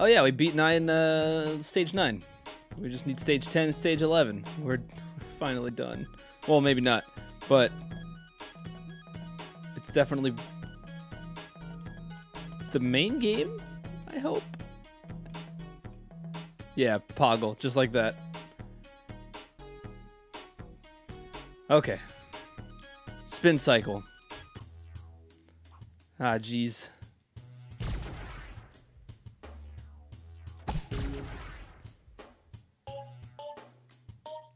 Oh yeah, we beat nine, uh, stage nine. We just need stage ten, stage eleven. We're finally done. Well, maybe not, but it's definitely the main game. I hope. Yeah, Poggle, just like that. Okay. Spin cycle. Ah, jeez.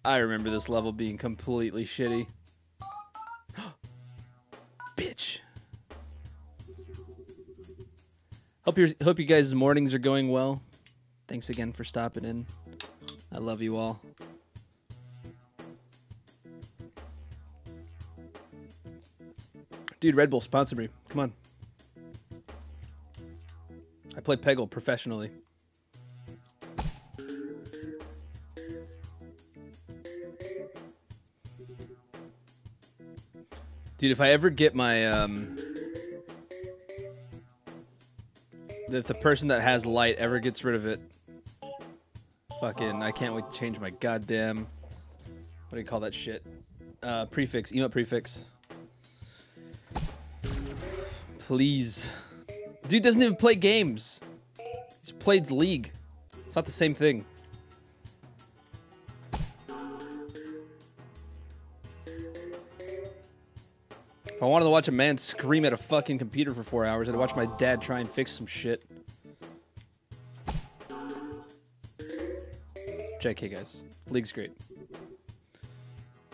I remember this level being completely shitty. Bitch. Hope your hope you guys' mornings are going well. Thanks again for stopping in. I love you all. Dude, Red Bull sponsor me. Come on. I play Peggle professionally. Dude, if I ever get my um if the person that has light ever gets rid of it, fucking I can't wait to change my goddamn what do you call that shit? Uh prefix, emote prefix. Please. Dude doesn't even play games. He's played League. It's not the same thing. If I wanted to watch a man scream at a fucking computer for four hours, I'd watch my dad try and fix some shit. JK, guys. League's great.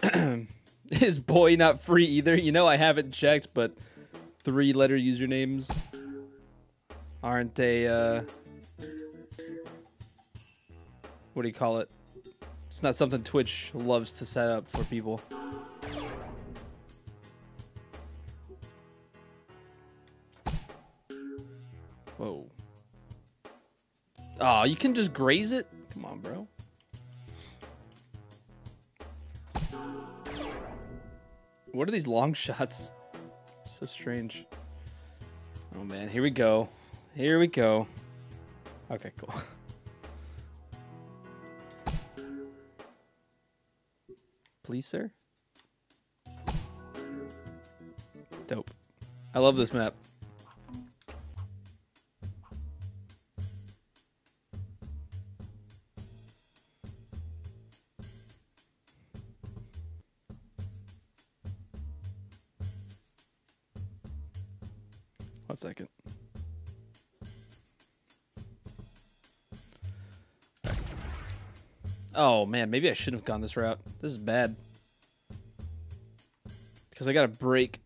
Is boy not free either? You know, I haven't checked, but three letter usernames aren't they, uh. What do you call it? It's not something Twitch loves to set up for people. Oh, you can just graze it? Come on, bro. What are these long shots? So strange. Oh man, here we go. Here we go. Okay, cool. Please, sir? Dope. I love this map. Oh man, maybe I shouldn't have gone this route. This is bad. Because I gotta break.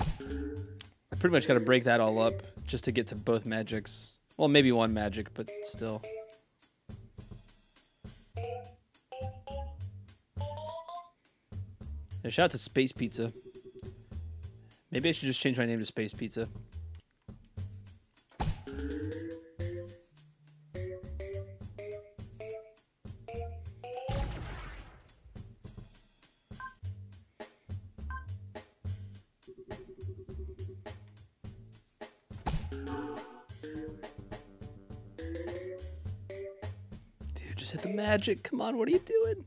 I pretty much gotta break that all up just to get to both magics. Well, maybe one magic, but still. Yeah, shout out to Space Pizza. Maybe I should just change my name to Space Pizza. Just hit the magic. Come on, what are you doing?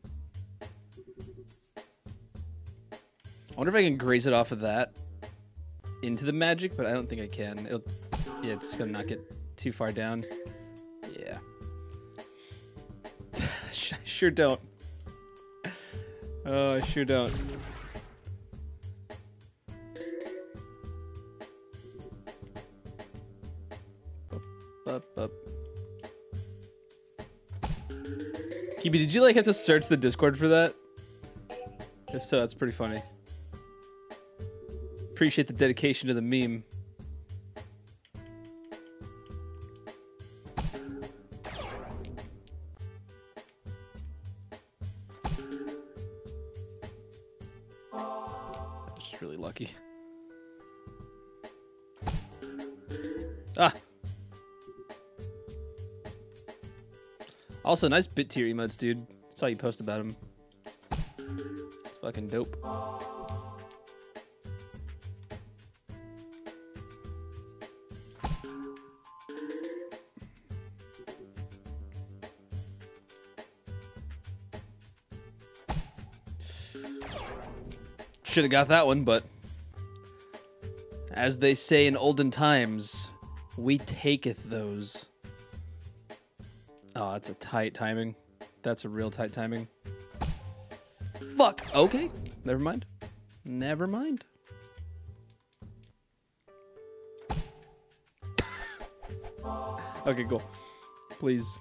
I wonder if I can graze it off of that into the magic, but I don't think I can. It'll, yeah, it's gonna not get too far down. Yeah. I sure don't. Oh, I sure don't. Kibi, did you like have to search the Discord for that? If so, that's pretty funny. Appreciate the dedication to the meme. Also, nice bit tier emotes, dude. That's you post about them. It's fucking dope. Should have got that one, but as they say in olden times, we taketh those. Oh, that's a tight timing. That's a real tight timing. Fuck. Okay. Never mind. Never mind. okay, cool. Please.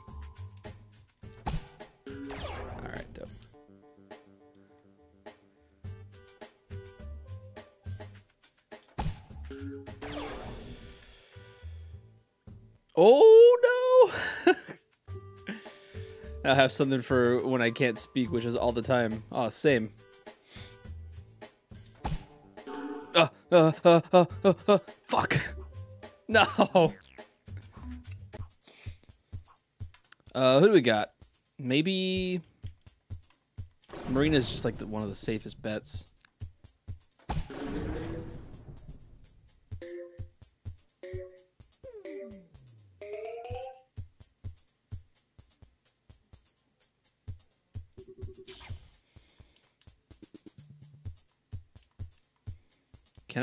Have something for when I can't speak, which is all the time. Oh, same. Uh, uh, uh, uh, uh, uh, fuck. No. Uh, who do we got? Maybe Marina's just like the, one of the safest bets.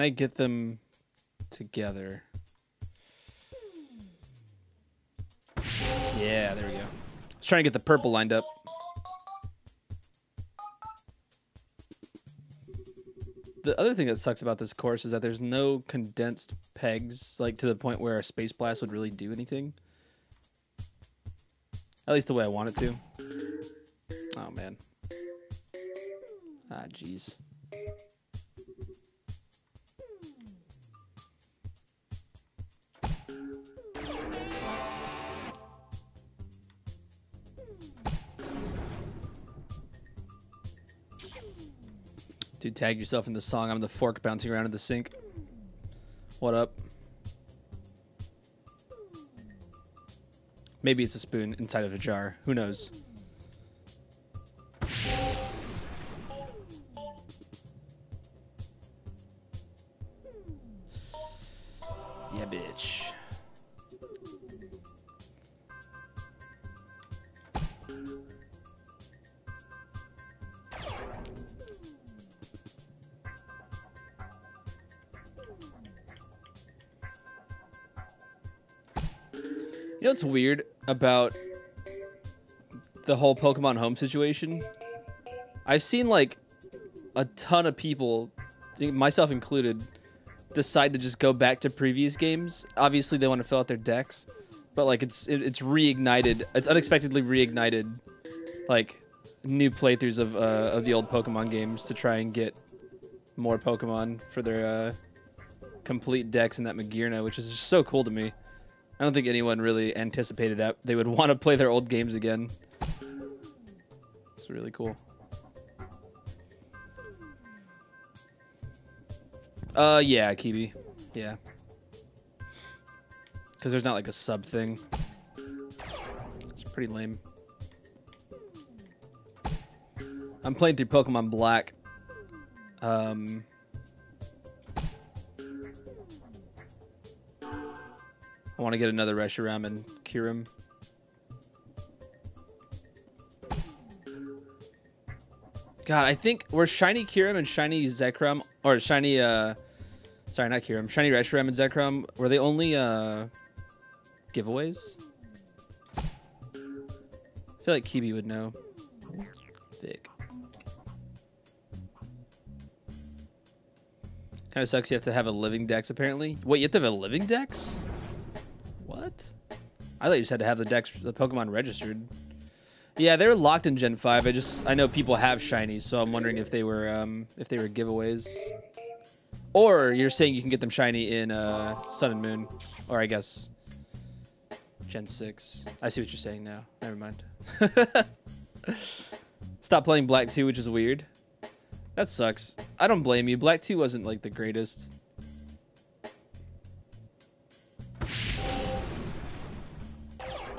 I get them together? Yeah, there we go. I was trying to get the purple lined up. The other thing that sucks about this course is that there's no condensed pegs, like to the point where a space blast would really do anything. At least the way I want it to. Oh man. Ah, jeez. Tag yourself in the song. I'm the fork bouncing around in the sink. What up? Maybe it's a spoon inside of a jar. Who knows? What's weird about the whole Pokemon Home situation? I've seen like a ton of people, myself included, decide to just go back to previous games. Obviously, they want to fill out their dex, but like it's it, it's reignited. It's unexpectedly reignited, like new playthroughs of uh, of the old Pokemon games to try and get more Pokemon for their uh, complete dex in that Magearna, which is just so cool to me. I don't think anyone really anticipated that they would want to play their old games again. It's really cool. Uh, yeah, Kibi. Yeah. Because there's not like a sub thing. It's pretty lame. I'm playing through Pokemon Black. Um, I want to get another Reshiram and Kyurem. God, I think we're shiny Kyurem and shiny Zekrom, or shiny, uh, sorry, not Kyurem, shiny Reshiram and Zekrom. Were they only uh, giveaways? I feel like Kibi would know. Thick. Kind of sucks. You have to have a living dex apparently. Wait, you have to have a living dex? What? I thought you just had to have the dex, the Pokemon registered. Yeah, they're locked in Gen 5. I just I know people have shinies, so I'm wondering if they were um if they were giveaways. Or you're saying you can get them shiny in uh Sun and Moon. Or I guess Gen 6. I see what you're saying now. Never mind. Stop playing Black 2, which is weird. That sucks. I don't blame you. Black 2 wasn't like the greatest.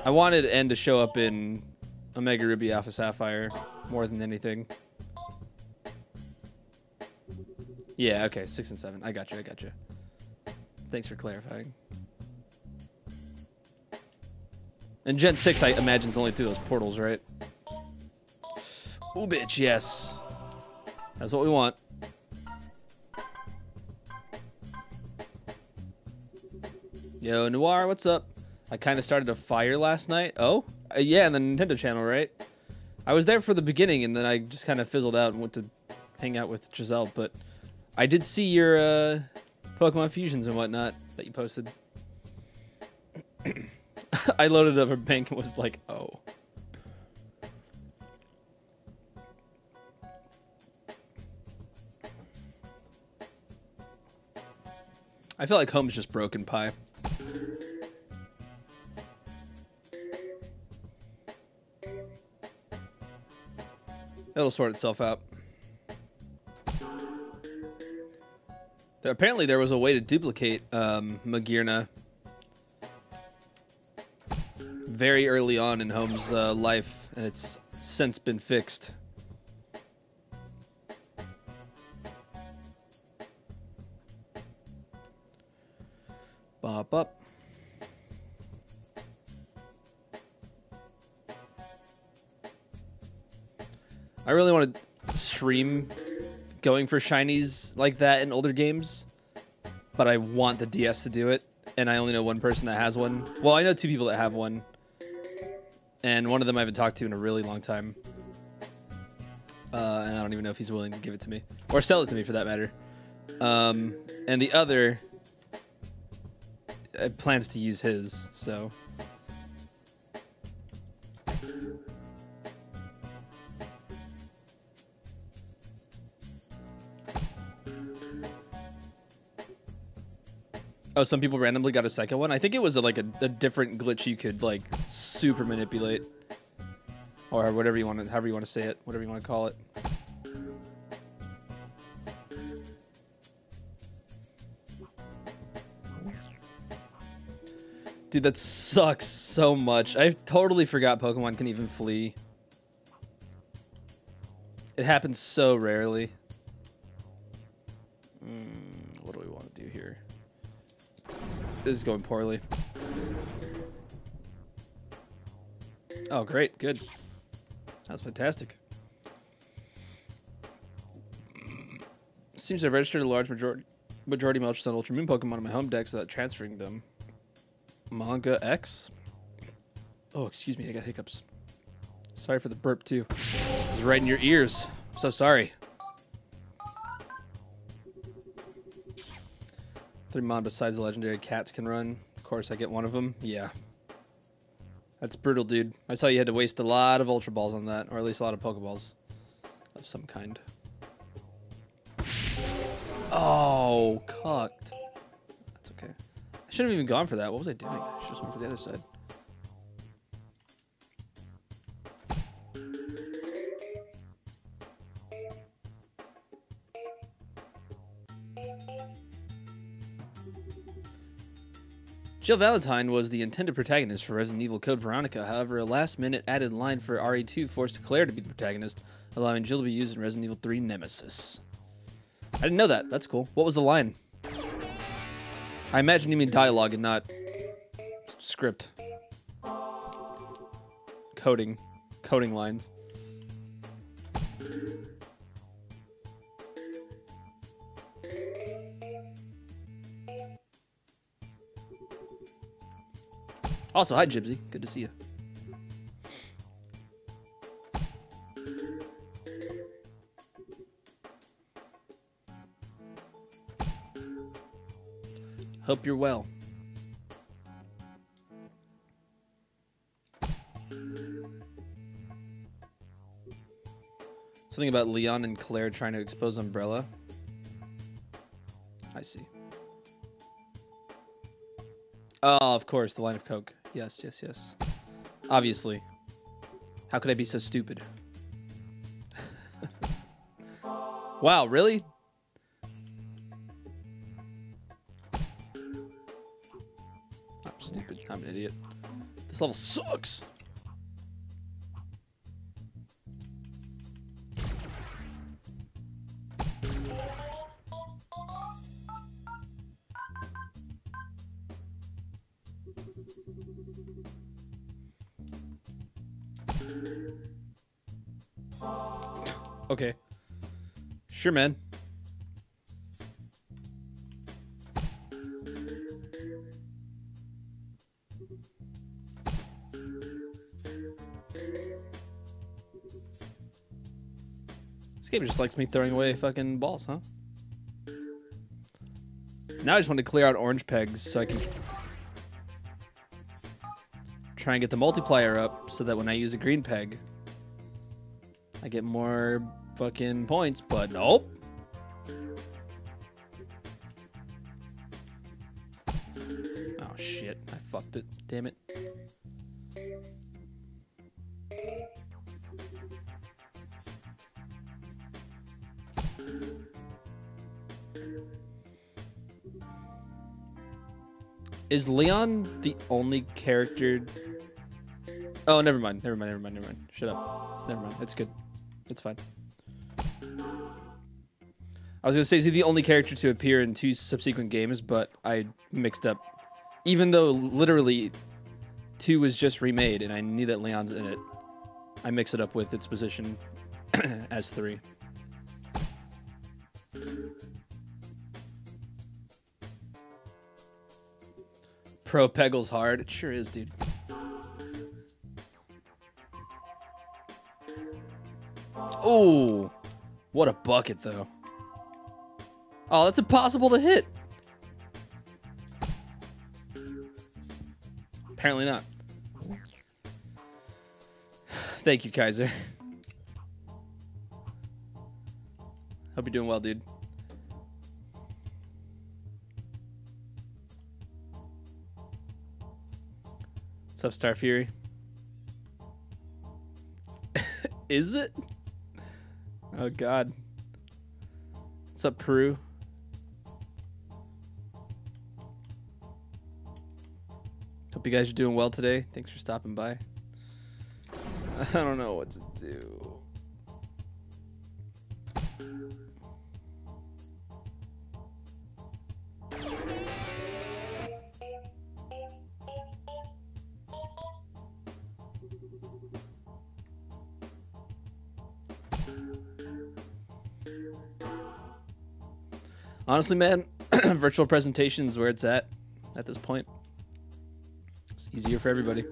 I wanted N to show up in Omega Ruby Alpha Sapphire more than anything. Yeah, okay, six and seven. I got you, I got you. Thanks for clarifying. And Gen 6, I imagine, is only through those portals, right? Oh, bitch, yes. That's what we want. Yo, Noir, what's up? I kind of started a fire last night. Oh? Uh, yeah, on the Nintendo channel, right? I was there for the beginning, and then I just kind of fizzled out and went to hang out with Giselle, but I did see your uh, Pokemon fusions and whatnot that you posted. I loaded up a bank and was like, oh. I feel like home's just broken pie. It'll sort itself out. There, apparently, there was a way to duplicate um, Magearna very early on in Home's uh, life, and it's since been fixed. I really want to stream going for shinies like that in older games, but I want the DS to do it, and I only know one person that has one. Well, I know two people that have one, and one of them I haven't talked to in a really long time. Uh, and I don't even know if he's willing to give it to me or sell it to me for that matter. Um, and the other uh, plans to use his, so. Oh, some people randomly got a second one. I think it was a, like a, a, different glitch you could like super manipulate, or whatever you want to, however you want to say it, whatever you want to call it. Dude, that sucks so much. I totally forgot Pokemon can even flee. It happens so rarely. Mm, This is going poorly. Oh, great. Good. That's fantastic. Seems I've registered a large majority majority Melchizedon Ultra Moon Pokemon in my home deck without transferring them. Manga X? Oh, excuse me, I got hiccups. Sorry for the burp, too. It's right in your ears. so sorry. Three mon besides the legendary cats can run. Of course, I get one of them. Yeah. That's brutal, dude. I saw you had to waste a lot of Ultra Balls on that, or at least a lot of Pokeballs of some kind. Oh, cucked. That's okay. I shouldn't have even gone for that. What was I doing? I should have went for the other side. Jill Valentine was the intended protagonist for Resident Evil Code Veronica. However, a last-minute added line for RE2 forced Claire to be the protagonist, allowing Jill to be used in Resident Evil 3 Nemesis. I didn't know that. That's cool. What was the line? I imagine you mean dialogue and not script. Coding. Coding lines. Also, hi, Jibsy. Good to see you. Hope you're well. Something about Leon and Claire trying to expose Umbrella. I see. Oh, of course, the line of coke. Yes, yes, yes. Obviously. How could I be so stupid? wow, really? I'm stupid. I'm an idiot. This level sucks. Sure, man. This game just likes me throwing away fucking balls, huh? Now I just want to clear out orange pegs so I can try and get the multiplier up so that when I use a green peg, I get more fucking points, but nope. Oh shit, I fucked it. Damn it. Is Leon the only character? Oh, never mind. Never mind. Never mind. Never mind. Shut up. Never mind. It's good. It's fine. I was gonna say, is he the only character to appear in two subsequent games? But I mixed up. Even though literally, two was just remade, and I knew that Leon's in it. I mix it up with its position as three. Pro Peggle's hard. It sure is, dude. Oh, what a bucket, though. Oh, that's impossible to hit. Apparently not. Thank you, Kaiser. Hope you're doing well, dude. What's up, Star Fury? Is it? Oh God. What's up, Peru? Hope you guys are doing well today. Thanks for stopping by. I don't know what to do. Honestly, man, virtual presentations where it's at at this point. Easier for everybody.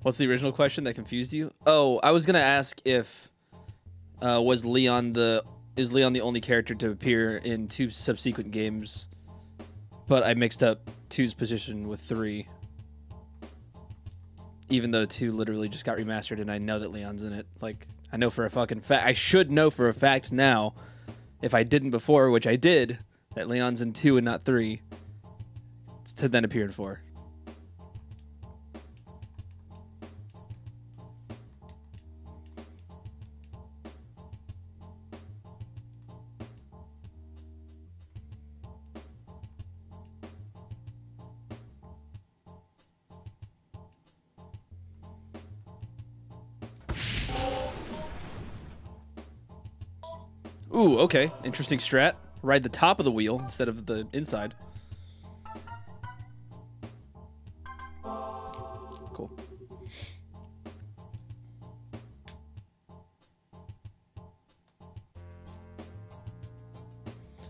What's the original question that confused you? Oh, I was gonna ask if uh, was Leon the is Leon the only character to appear in two subsequent games, but I mixed up two's position with three. Even though two literally just got remastered, and I know that Leon's in it. Like I know for a fucking fact. I should know for a fact now, if I didn't before, which I did, that Leon's in two and not three. To then appear in four. Okay. Interesting strat. Ride the top of the wheel instead of the inside. Cool.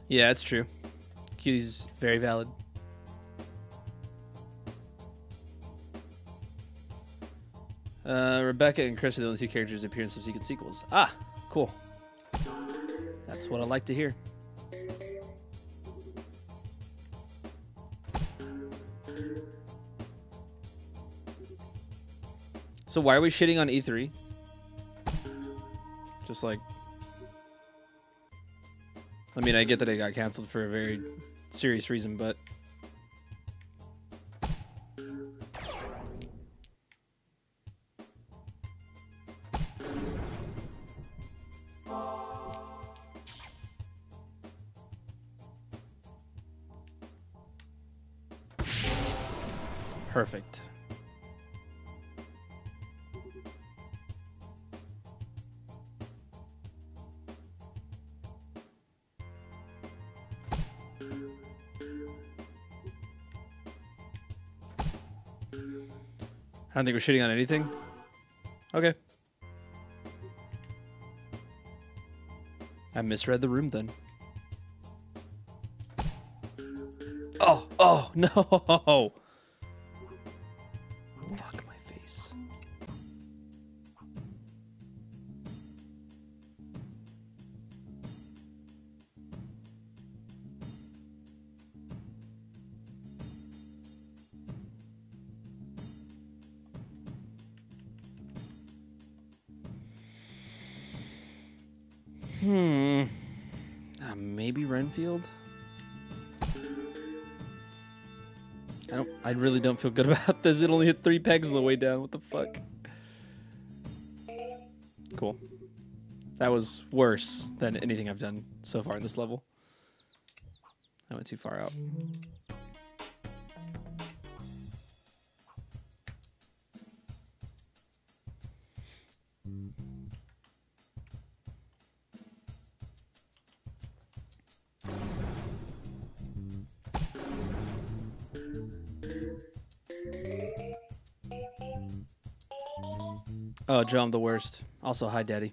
Yeah, it's true. Q's very valid. Uh, Rebecca and Chris are the only two characters appear in subsequent sequels. Ah, cool. That's what I like to hear. So why are we shitting on E3? Just like I mean, I get that it got canceled for a very serious reason, but don't think we're shitting on anything. Okay. I misread the room then. Oh, oh, no. Don't feel good about this. It only hit three pegs on the way down. What the fuck? Cool. That was worse than anything I've done so far in this level. I went too far out. Oh, Joe, I'm the worst. Also, hi, Daddy.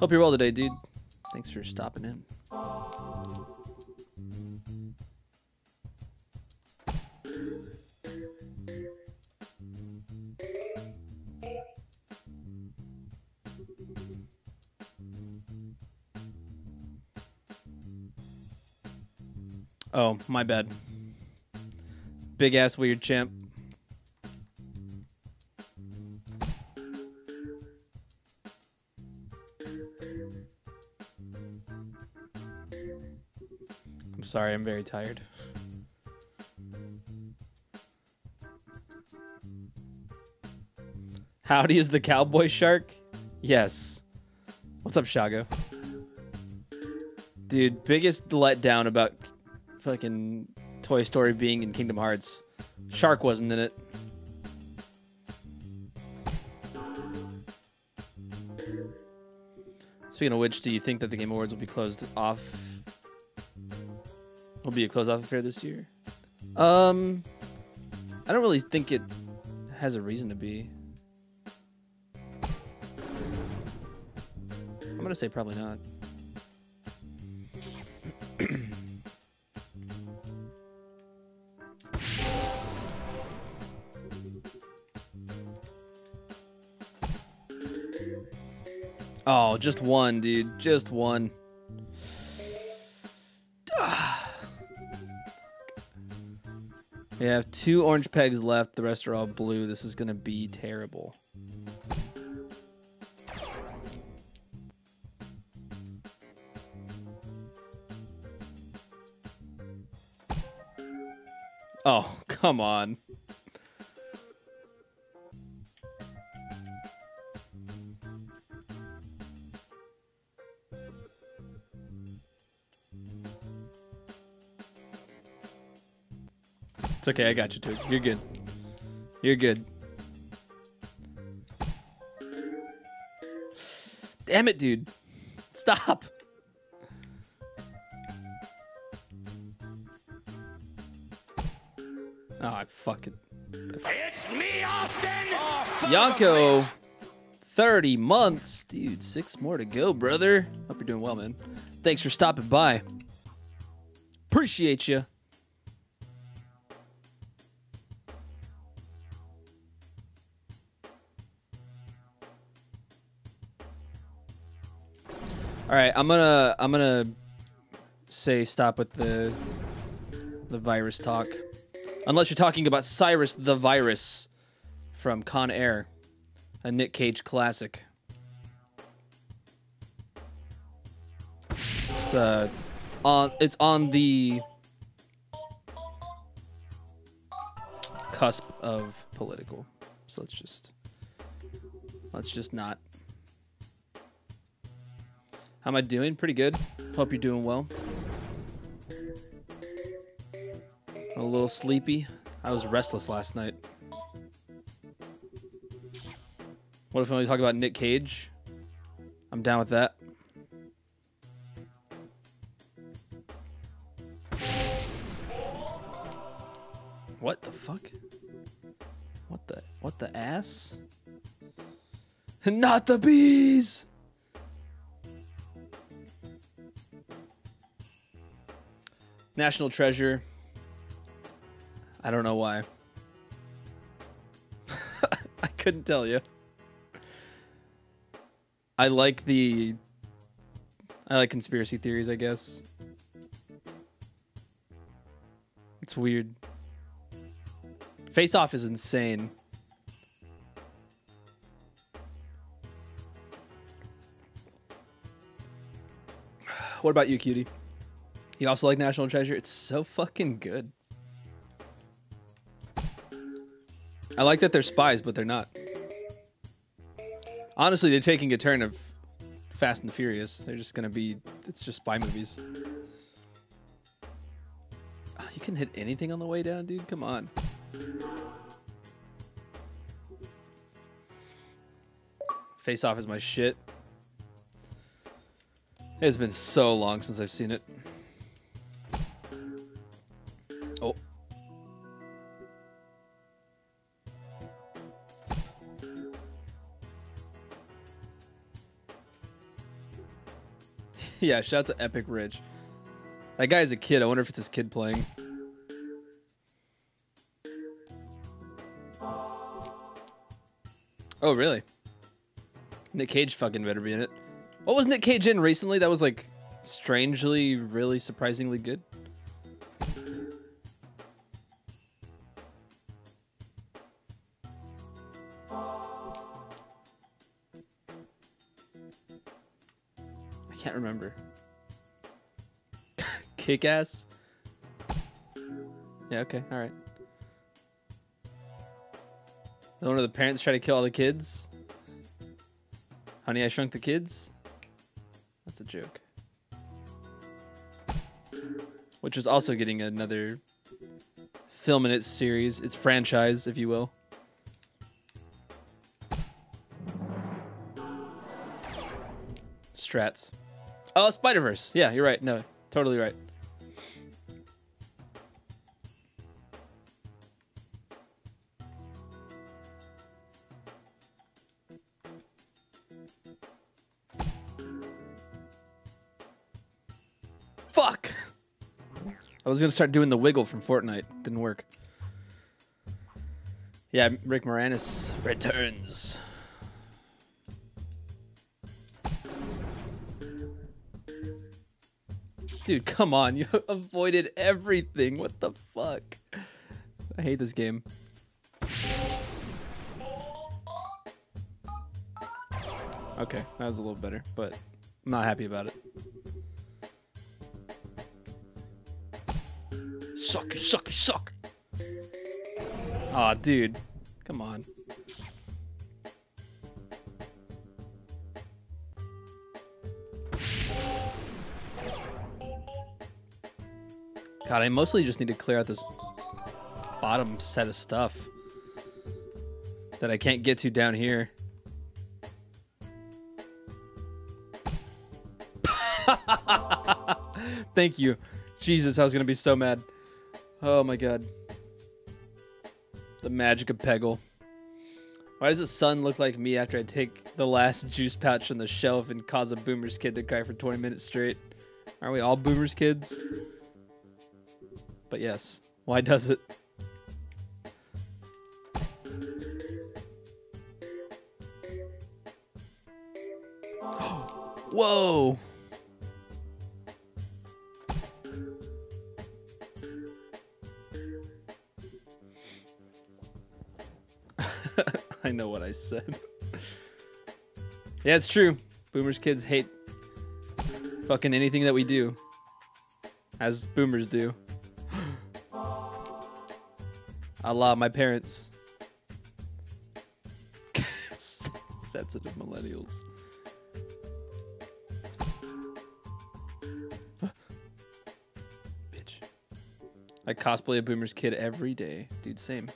Hope you're well today, dude. Thanks for stopping in. My bad. Big ass weird champ. I'm sorry, I'm very tired. Howdy is the cowboy shark? Yes. What's up, Shago? Dude, biggest letdown about fucking Toy Story being in Kingdom Hearts. Shark wasn't in it. Speaking of which, do you think that the Game Awards will be closed off? Will be a closed off affair this year? Um, I don't really think it has a reason to be. I'm gonna say probably not. Just one, dude. Just one. We have two orange pegs left. The rest are all blue. This is going to be terrible. Oh, come on. It's okay, I got you too. You're good. You're good. Damn it, dude. Stop. Oh, I fucking. It's me, Austin! Oh, Yonko, 30 months. Dude, six more to go, brother. Hope you're doing well, man. Thanks for stopping by. Appreciate you. All right, I'm gonna I'm gonna say stop with the the virus talk, unless you're talking about Cyrus the Virus from Con Air, a Nick Cage classic. It's, uh, it's on it's on the cusp of political, so let's just let's just not. How am I doing? Pretty good. Hope you're doing well. A little sleepy. I was restless last night. What if we talk about Nick Cage? I'm down with that. What the fuck? What the what the ass? Not the bees. National Treasure. I don't know why. I couldn't tell you. I like the I like conspiracy theories, I guess. It's weird. Face Off is insane. What about you, cutie? You also like National Treasure? It's so fucking good. I like that they're spies, but they're not. Honestly, they're taking a turn of Fast and Furious. They're just gonna be. It's just spy movies. Oh, you can hit anything on the way down, dude. Come on. Face Off is my shit. It's been so long since I've seen it. Yeah, shout out to Epic Rich. That guy's a kid. I wonder if it's his kid playing. Oh, really? Nick Cage fucking better be in it. What was Nick Cage in recently that was like strangely, really surprisingly good? Kick ass? Yeah, okay, alright. One of the parents try to kill all the kids? Honey, I Shrunk the Kids? That's a joke. Which is also getting another film in its series, its franchise, if you will. Strats. Oh, Spider Verse. Yeah, you're right. No, totally right. Was gonna start doing the wiggle from Fortnite. Didn't work. Yeah, Rick Moranis returns. Dude, come on. You avoided everything. What the fuck? I hate this game. Okay, that was a little better, but I'm not happy about it. Suck, you suck. Aw, dude. Come on. God, I mostly just need to clear out this bottom set of stuff that I can't get to down here. Thank you. Jesus, I was gonna be so mad. Oh my god. The magic of Peggle. Why does the sun look like me after I take the last juice pouch from the shelf and cause a boomer's kid to cry for 20 minutes straight? Aren't we all boomers kids? But yes, why does it? Whoa! I know what I said. yeah, it's true. Boomers kids hate fucking anything that we do. As boomers do. Allah, my parents. Sensitive millennials. Bitch. I cosplay a boomer's kid every day. Dude, same.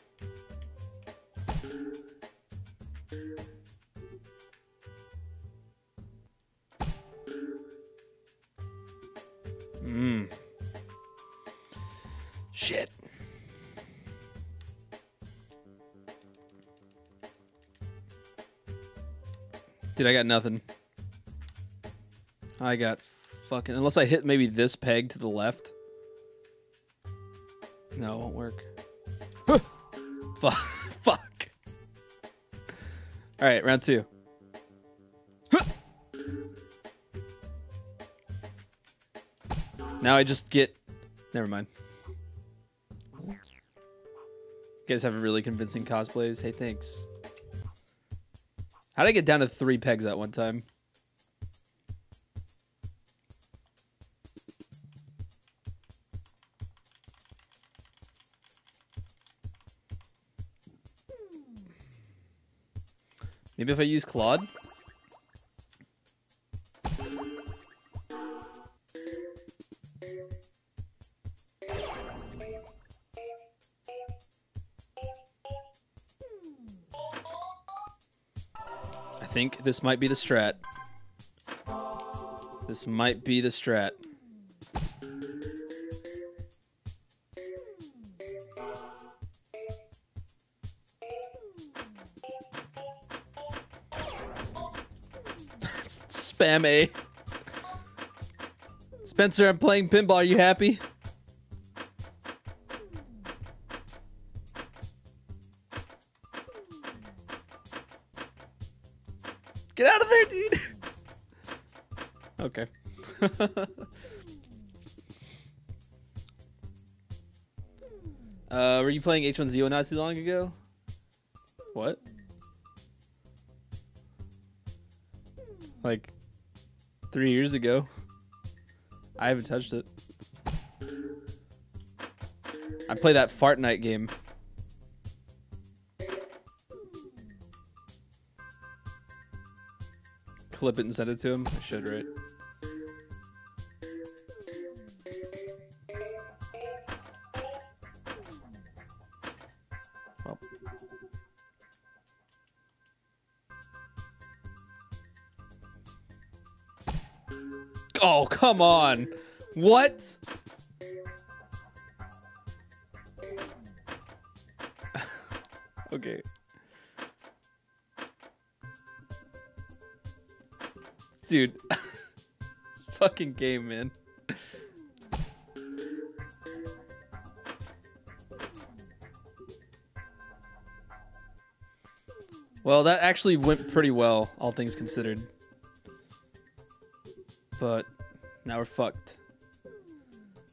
I got nothing. I got fucking unless I hit maybe this peg to the left. No, it won't work. Fuck. Fuck. All right, round two. Now I just get. Never mind. You guys have a really convincing cosplays. Hey, thanks. How did I get down to three pegs at one time? Maybe if I use Claude? Think this might be the strat. This might be the strat. Spam A. Spencer, I'm playing pinball. Are you happy? Playing H1Z1 not too long ago? What? Like three years ago. I haven't touched it. I play that fart night game. Clip it and send it to him. I should, right? On. What? okay. Dude. fucking game, man. Well, that actually went pretty well, all things considered. But now we're fucked.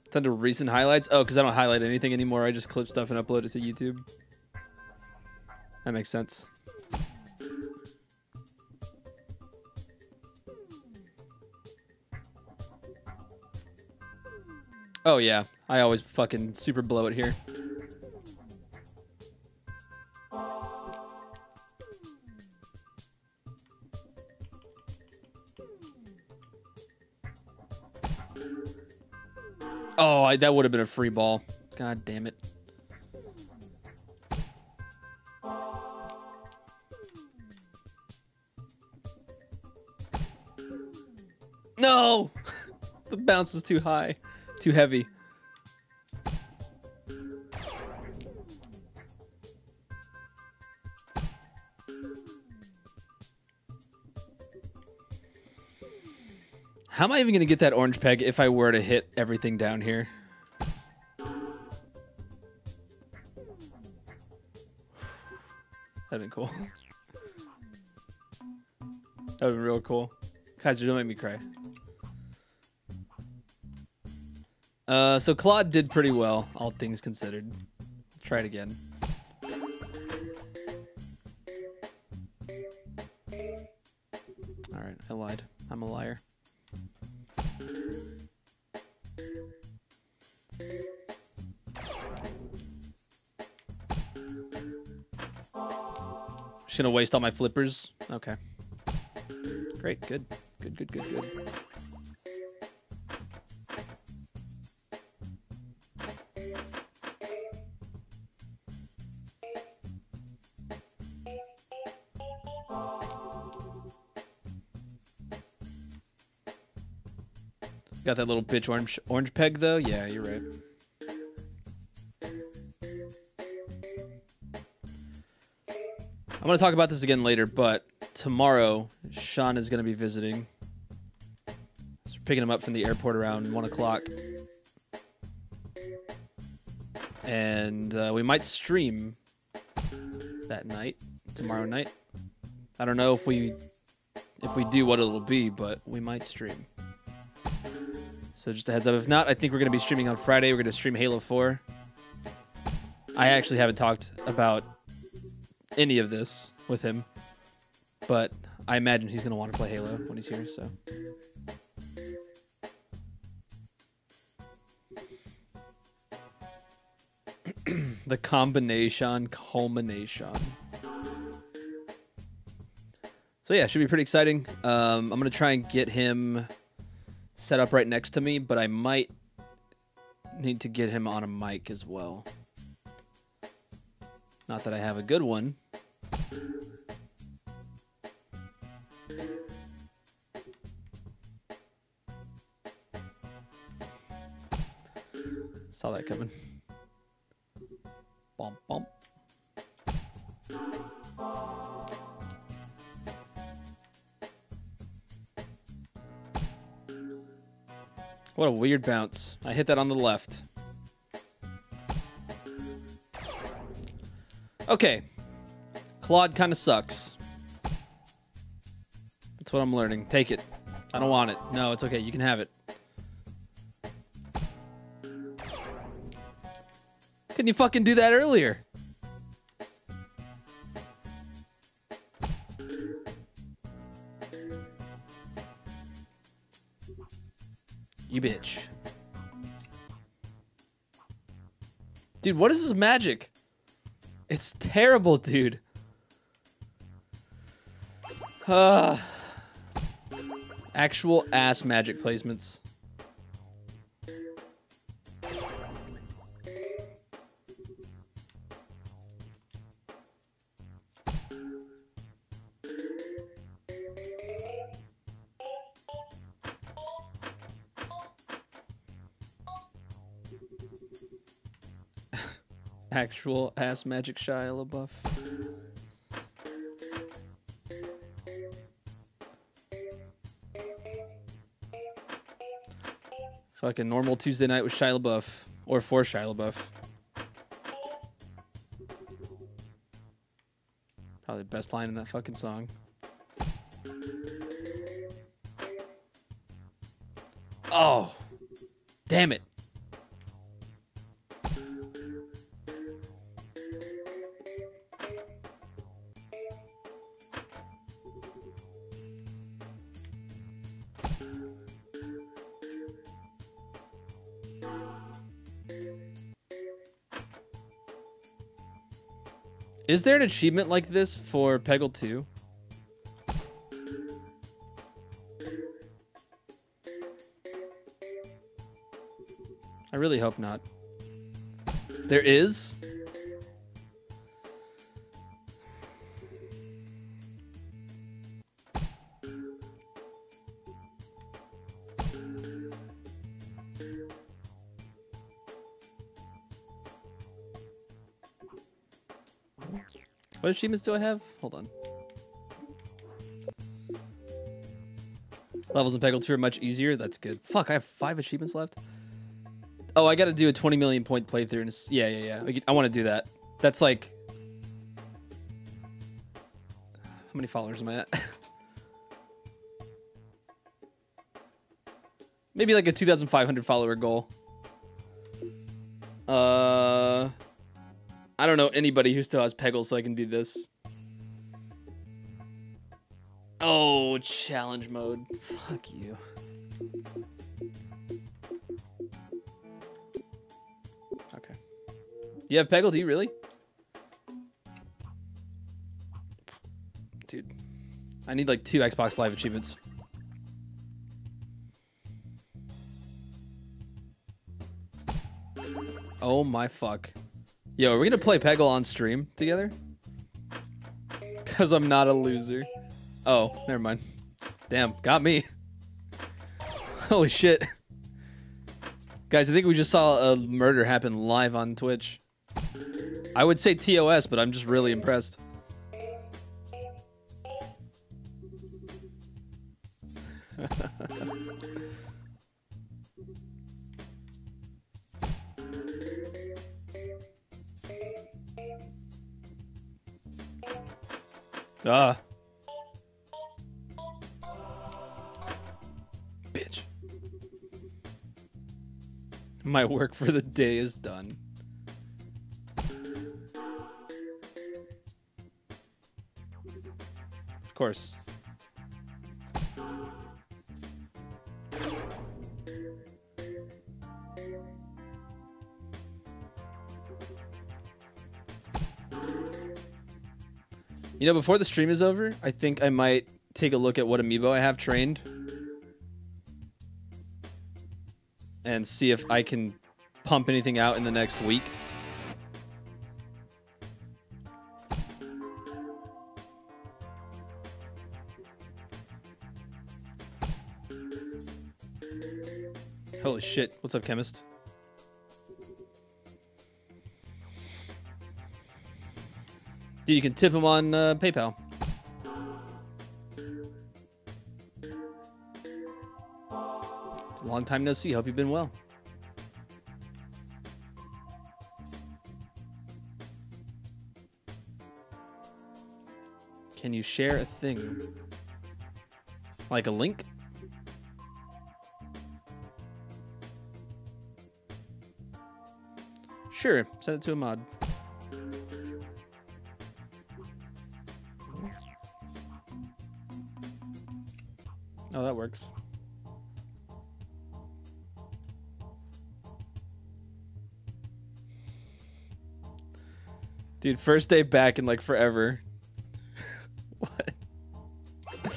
It's under recent highlights. Oh, because I don't highlight anything anymore. I just clip stuff and upload it to YouTube. That makes sense. Oh yeah, I always fucking super blow it here. I, that would have been a free ball. God damn it. No! the bounce was too high, too heavy. How am I even going to get that orange peg if I were to hit everything down here? Cool. That'd been real cool. Kaiser, don't make me cry. Uh, so Claude did pretty well, all things considered. Try it again. Just gonna waste all my flippers. Okay. Great. Good. Good. Good. Good. Good. Got that little bitch orange orange peg though. Yeah, you're right. I'm going to talk about this again later, but tomorrow, Sean is going to be visiting. So we're picking him up from the airport around 1 o'clock. And uh, we might stream that night, tomorrow night. I don't know if we if we do what it'll be, but we might stream. So just a heads up. If not, I think we're to be streaming on Friday. We're to stream Halo 4. I actually haven't talked about any of this with him, but I imagine he's to want to play Halo when he's here, so. the combination culmination. So yeah, should be pretty exciting. Um, I'm gonna try and get him set up right next to me, but I might need to get him on a mic as well. Not that I have a good one. Saw that coming. Bump, bump. What a weird bounce. I hit that on the left. Okay. Claude kind of sucks. That's what I'm learning. Take it. I don't want it. No, it's okay. You can have it. Couldn't you fucking do that earlier? You bitch. Dude, what is this magic? It's terrible, dude. Uh, actual ass magic placements. Actual ass magic Shia LaBeouf. Fucking normal Tuesday night with Shia LaBeouf. Or for Shia LaBeouf. Probably the best line in that fucking song. Oh. Damn it. Is there an achievement like this for Peggle 2? I really hope not. There is? What achievements do I have? Hold on. Levels in Peggle 2 are much easier. That's good. Fuck, I have five achievements left. Oh, I got to do a 20 million point playthrough. And yeah, yeah, yeah. I want to do that. That's like... How many followers am I at? Maybe like a 2,500 follower goal. Uh... I don't know anybody who still has Peggle, so I can do this. Oh, challenge mode. Fuck you. Okay. You have Peggle? Do you really? Dude. I need like two Xbox Live achievements. Oh my fuck. Yo, are we gonna play Peggle on stream together? Cause I'm not a loser. Oh, never mind. Damn, got me. Holy shit. Guys, I think we just saw a murder happen live on Twitch. I would say TOS, but I'm just really impressed. You know, before the stream is over, I think I might take a look at what amiibo I have trained and see if I can pump anything out in the next week. Holy shit. What's up, chemist? Dude, you can tip him on uh, PayPal. Long time no see. Hope you've been well. Can you share a thing? Like a link? Sure, send it to a mod. Works. Dude, first day back in like forever. what?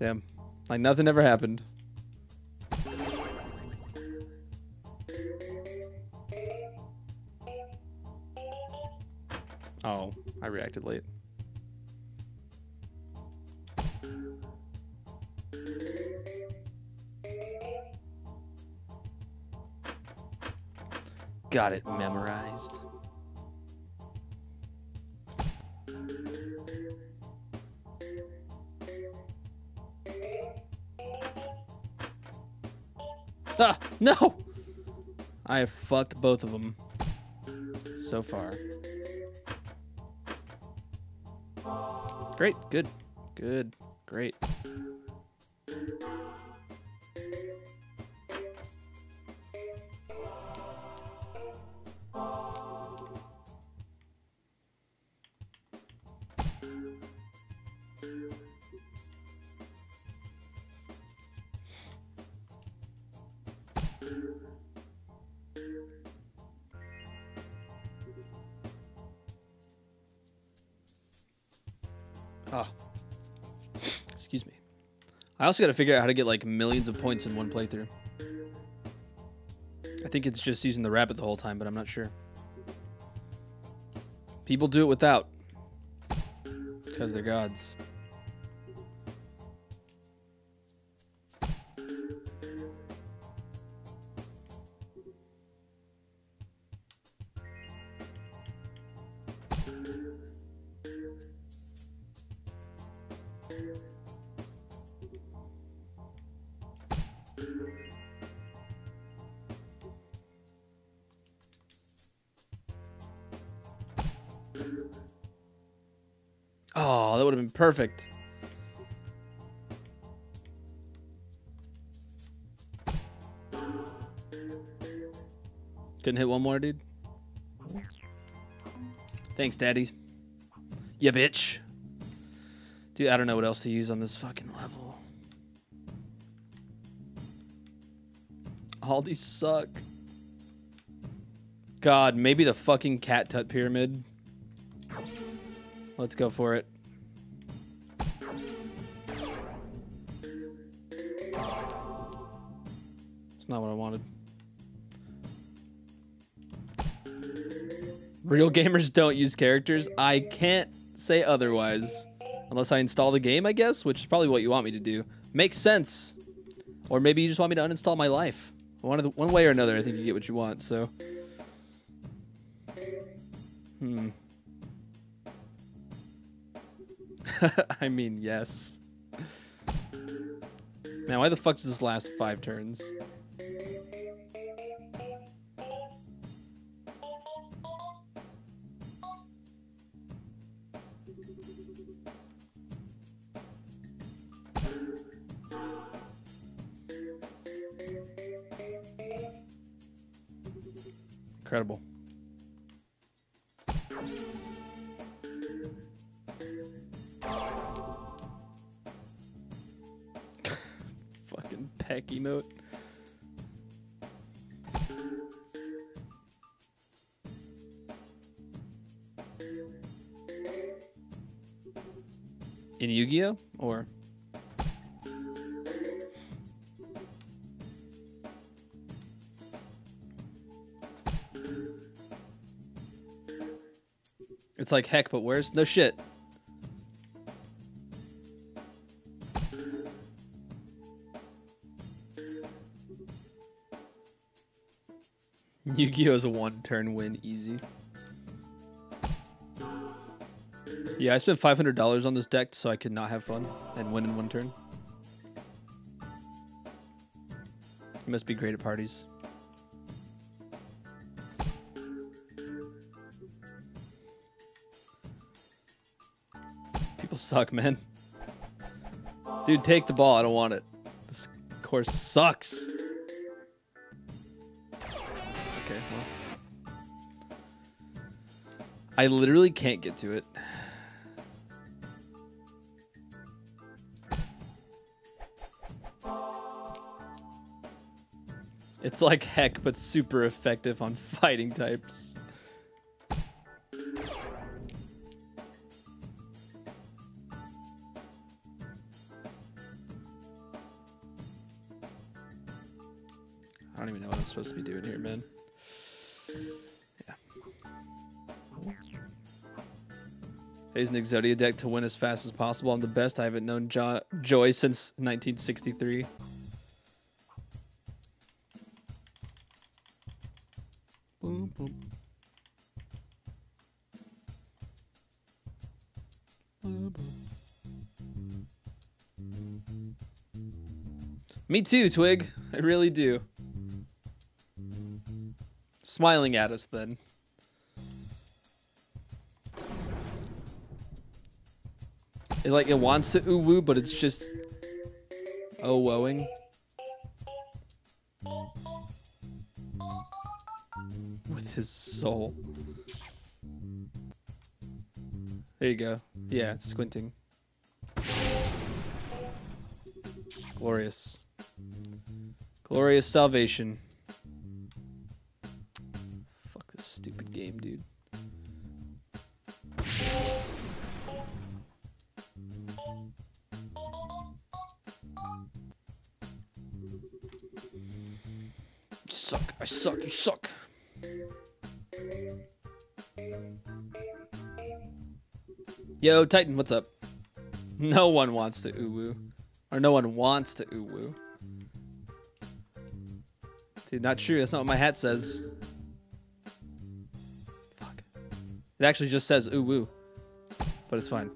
Damn. Like nothing ever happened. no! I have fucked both of them so far. Great, good, good, great. I also got to figure out how to get like millions of points in one playthrough. I think it's just using the rabbit the whole time, but I'm not sure. People do it without. Because they're gods. Perfect. Couldn't hit one more, dude. Thanks, daddies. Yeah, bitch. Dude, I don't know what else to use on this fucking level. All these suck. God, maybe the fucking Kat Tut pyramid. Let's go for it. Real gamers don't use characters. I can't say otherwise. Unless I install the game, I guess, which is probably what you want me to do. Makes sense. Or maybe you just want me to uninstall my life. One, the, one way or another, I think you get what you want, so... Hmm. I mean, yes. Man, why the fuck does this last five turns? Like heck, but where's no shit. Yu-Gi-Oh is a one-turn win, easy. Yeah, I spent five hundred dollars on this deck so I could not have fun and win in one turn. You must be great at parties. Suck, man. Dude, take the ball. I don't want it. This course sucks. Okay, well. I literally can't get to it. It's like heck, but super effective on fighting types. Supposed to be doing here, man. Yeah. Here's an Exodia deck to win as fast as possible. I'm the best. I haven't known jo- joy since 1963. Boom, boom. Boom, boom. Me too, Twig. I really do. Smiling at us then. It, like it wants to ooh woo, but it's just oh woeing. With his soul. There you go. Yeah, it's squinting. Glorious. Glorious salvation. Yo, Titan, what's up? No one wants to woo. Or no one wants to woo. Dude, not true. That's not what my hat says. Fuck. It actually just says woo. But it's fine.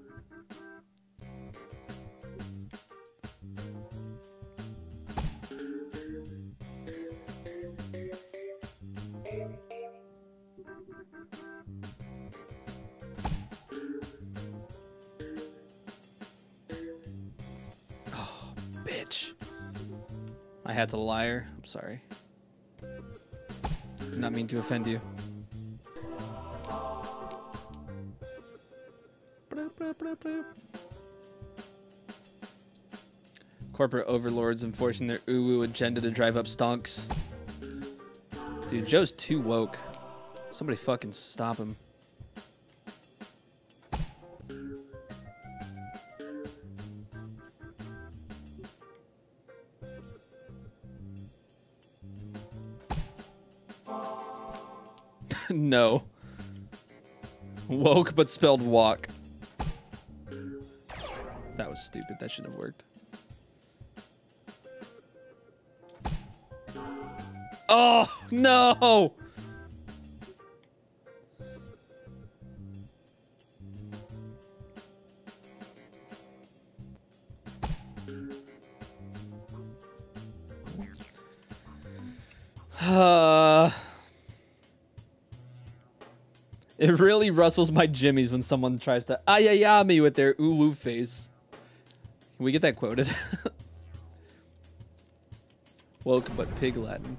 My hat's a liar. I'm sorry. Did not mean to offend you. Corporate overlords enforcing their uwu agenda to drive up stonks. Dude, Joe's too woke. Somebody fucking stop him. Woke but spelled walk. That was stupid. That shouldn't have worked. Oh, no! It really rustles my jimmies when someone tries to ayaya me with their ooh woo face. Can we get that quoted? Woke but pig Latin.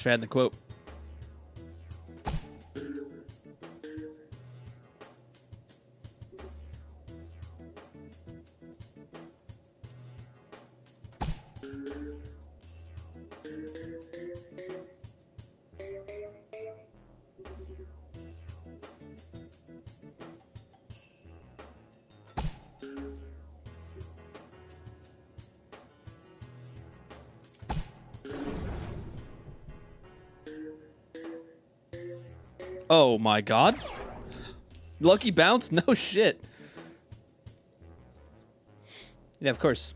Thanks for adding the quote. My god. Lucky bounce? No shit. Yeah, of course.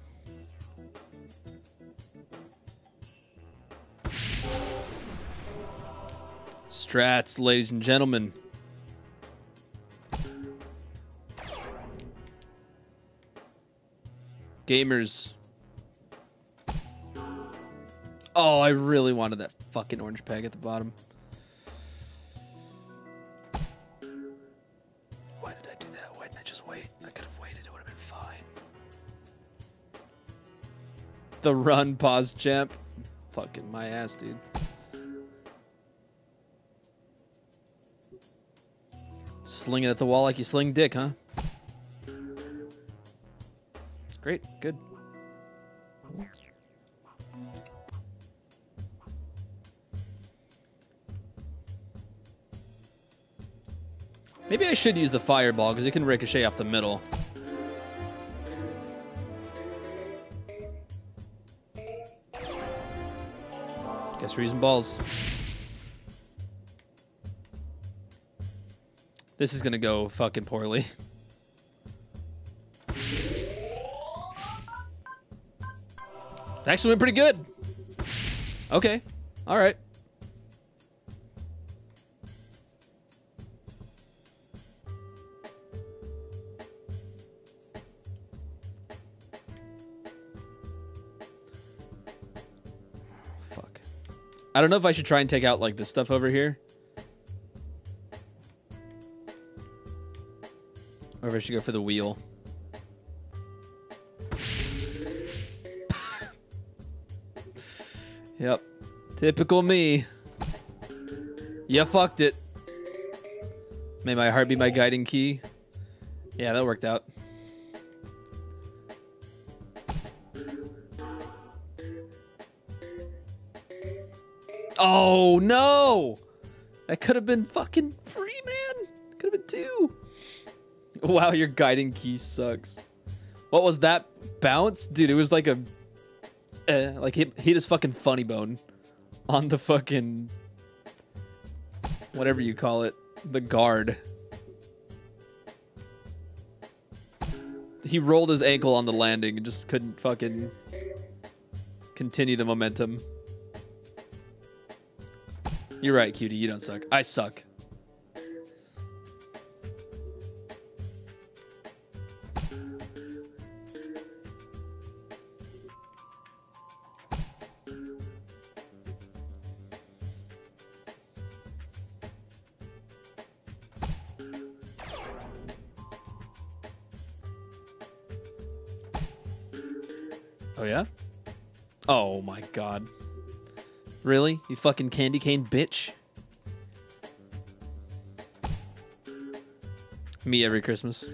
Strats, ladies and gentlemen. Gamers. Oh, I really wanted that fucking orange peg at the bottom. The run pause champ. Fucking my ass, dude. Sling it at the wall like you sling dick, huh? Great, good. Maybe I should use the fireball because it can ricochet off the middle. We're using balls. This is gonna go fucking poorly. It actually went pretty good. Okay. All right. I don't know if I should try and take out like this stuff over here. Or if I should go for the wheel. yep. Typical me. You fucked it. May my heart be my guiding key. Yeah, that worked out. That could have been fucking free, man. Could have been two. Wow, your guiding key sucks. What was that bounce, dude? It was like a, uh, like he hit his fucking funny bone on the fucking whatever you call it, the guard. He rolled his ankle on the landing and just couldn't fucking continue the momentum. You're right, cutie. You don't suck. I suck. Really? You fucking candy cane bitch? Me every Christmas.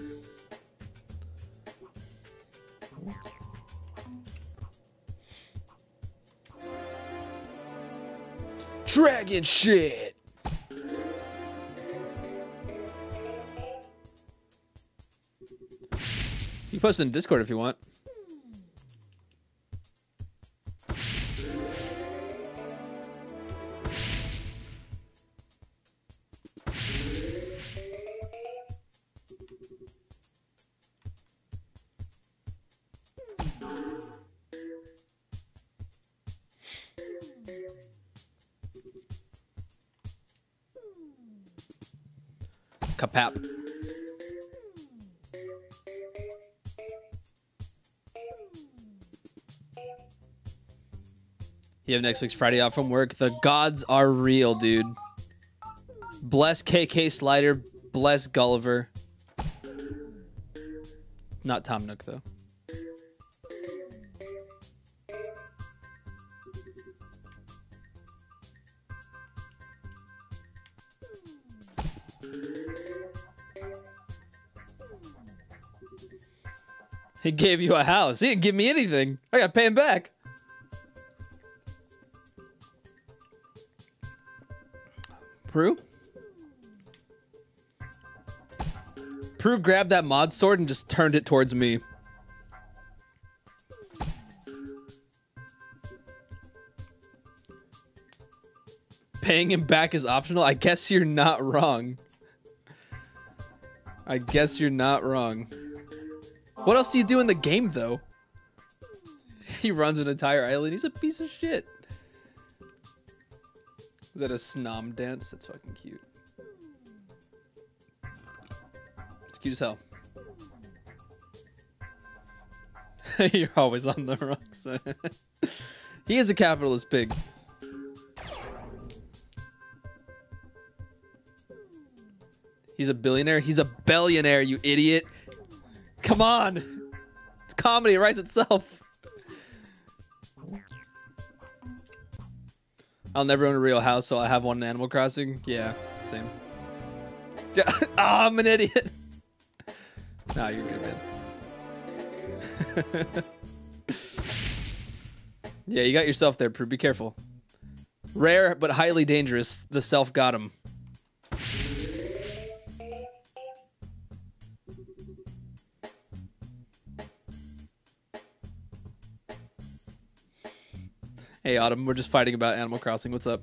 Dragon shit! You post in Discord if you want. Next week's Friday off from work. The gods are real, dude. Bless KK Slider. Bless Gulliver. Not Tom Nook, though. He gave you a house. He didn't give me anything. I got to pay him back. Prue grabbed that mod sword and just turned it towards me. Paying him back is optional? I guess you're not wrong. I guess you're not wrong. What else do you do in the game, though? He runs an entire island. He's a piece of shit. Is that a snom dance? That's fucking cute. Cute as hell. You're always on the rocks. he is a capitalist pig. He's a billionaire. He's a billionaire, you idiot. Come on. It's comedy. It writes itself. I'll never own a real house, so I have one in Animal Crossing. Yeah, same. oh, I'm an idiot. Nah, you're good, man. yeah, you got yourself there, Prue. Be careful. Rare, but highly dangerous. The self got him. Hey, Autumn, we're just fighting about Animal Crossing. What's up?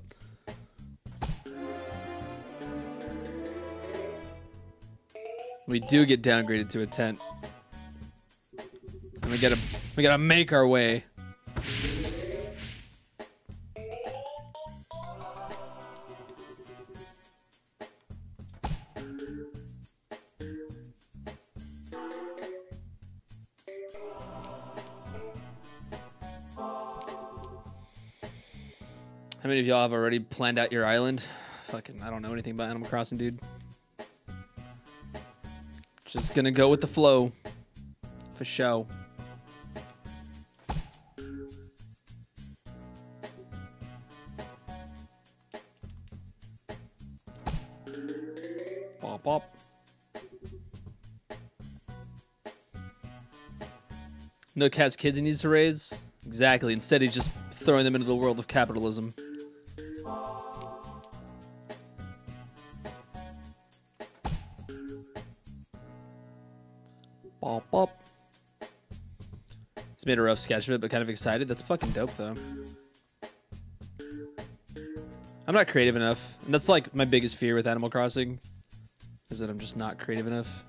We do get downgraded to a tent. And we gotta we gotta make our way. How many of y'all have already planned out your island? Fucking, I don't know anything about Animal Crossing, dude. Just gonna go with the flow. For show. Pop, pop. Nook has kids he needs to raise? Exactly. Instead, he's just throwing them into the world of capitalism. Made a rough sketch of it, but kind of excited. That's fucking dope, though. I'm not creative enough. And that's like my biggest fear with Animal Crossing. Is that I'm just not creative enough.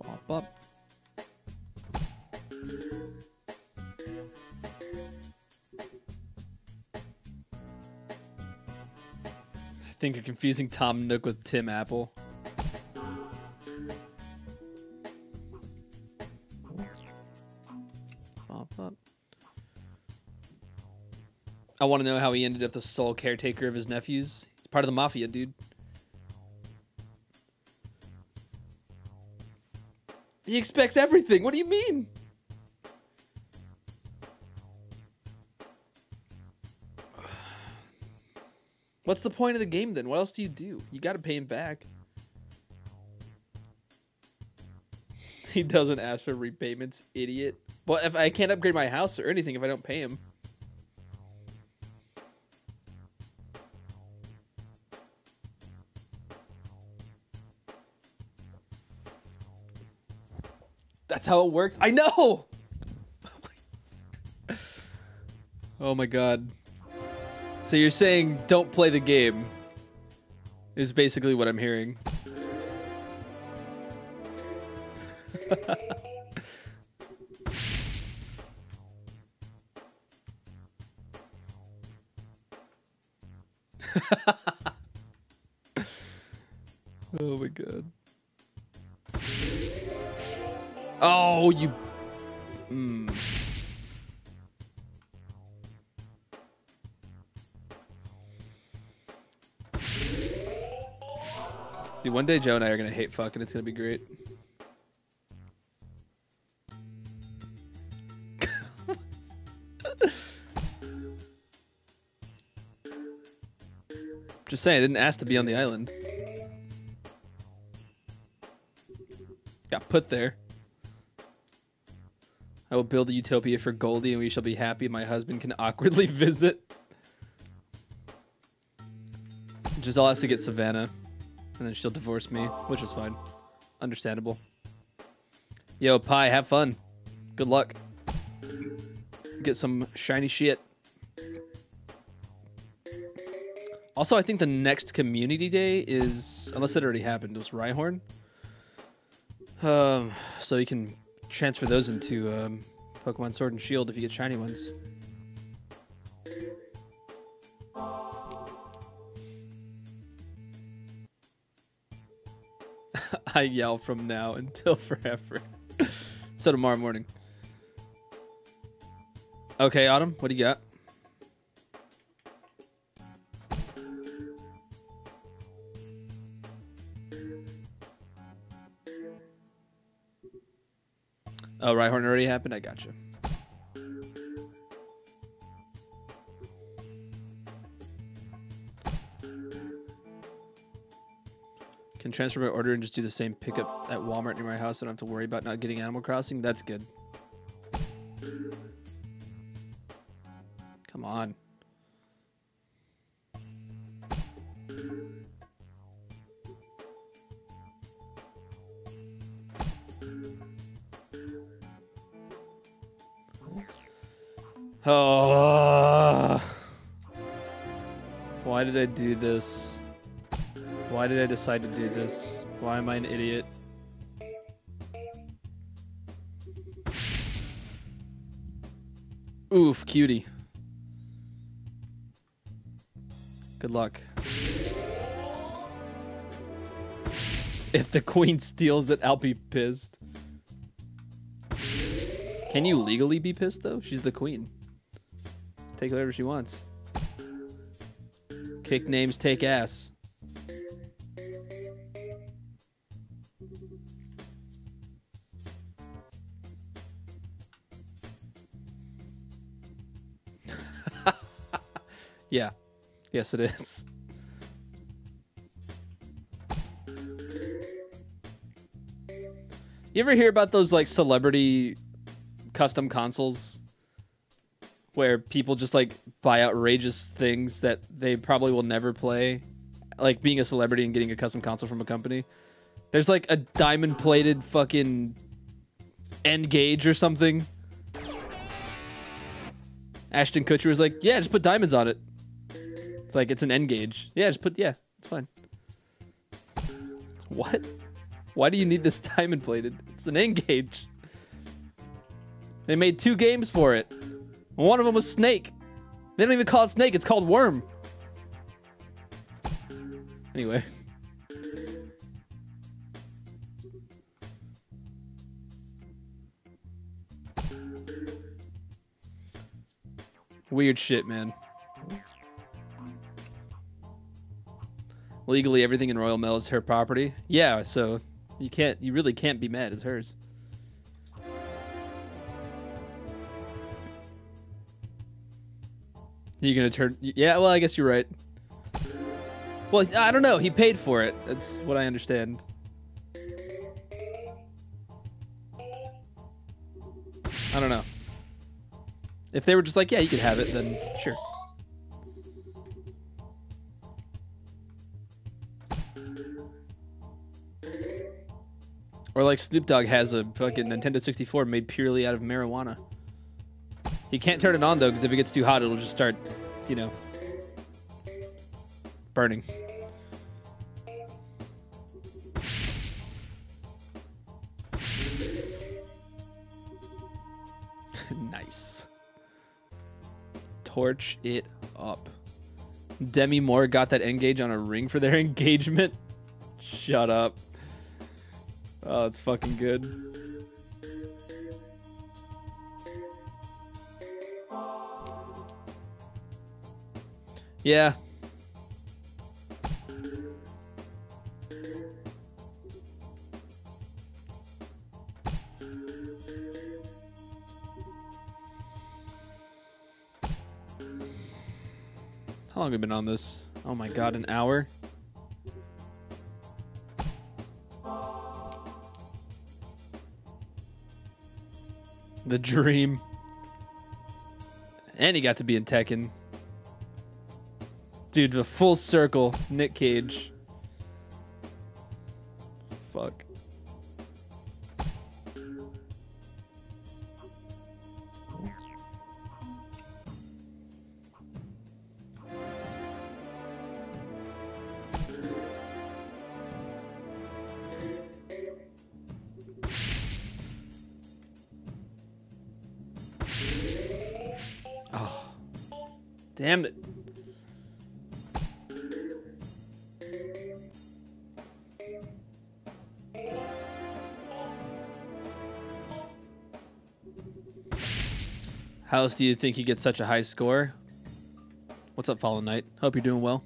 Bop, bop. I think you're confusing Tom Nook with Tim Apple. I want to know how he ended up the sole caretaker of his nephews. He's part of the mafia, dude. He expects everything. What do you mean? What's the point of the game then? What else do you do? You got to pay him back. He doesn't ask for repayments, idiot. Well, if I can't upgrade my house or anything if I don't pay him. How it works. I know. Oh, oh my god. So you're saying don't play the game is basically what I'm hearing. oh my god. Oh, you. Mm. Dude, one day Joe and I are gonna hate fucking. It's gonna be great. Just saying, I didn't ask to be on the island. Got put there. Build a utopia for Goldie and we shall be happy. My husband can awkwardly visit. Giselle has to get Savannah and then she'll divorce me, which is fine. Understandable. Yo, Pie, have fun. Good luck. Get some shiny shit. Also, I think the next community day is, unless it already happened, it was Rhyhorn. Um, so you can transfer those into um, Pokemon Sword and Shield if you get shiny ones. I yell from now until forever. so tomorrow morning. Okay, Autumn, what do you got? Oh, Rhyhorn already happened? I gotcha. Can transfer my order and just do the same pickup at Walmart near my house. I don't have to worry about not getting Animal Crossing. That's good. Come on. Oh. Why did I do this? Why did I decide to do this? Why am I an idiot? Oof, cutie. Good luck. If the queen steals it, I'll be pissed. Can you legally be pissed though? She's the queen. Take whatever she wants. Kick names, take ass. yeah. Yes, it is. You ever hear about those like celebrity custom consoles where people just like buy outrageous things that they probably will never play? Like being a celebrity and getting a custom console from a company. There's like a diamond plated fucking N-Gage or something. Ashton Kutcher was like, yeah, just put diamonds on it. It's like it's an N-Gage. Yeah, just put yeah, it's fine. What? Why do you need this diamond plated? It's an N-Gage. They made two games for it. One of them was Snake. They don't even call it Snake, it's called Worm. Anyway. Weird shit, man. Legally, everything in Royal Mail is her property. Yeah, so you can't, you really can't be mad. It's hers. You gonna turn? Yeah, well, I guess you're right. Well, I don't know. He paid for it. That's what I understand. I don't know. If they were just like, yeah, you could have it, then sure. Or like Snoop Dogg has a fucking Nintendo 64 made purely out of marijuana. He can't turn it on though, because if it gets too hot, it'll just start, you know, burning. nice. Torch it up. Demi Moore got that engage on a ring for their engagement. Shut up. Oh, it's fucking good. Yeah. How long have we been on this? Oh my god, an hour? The dream. And he got to be in Tekken. Dude, the full circle, Nick Cage. Fuck. Oh. Damn it. How else do you think you get such a high score? What's up, Fallen Knight? Hope you're doing well.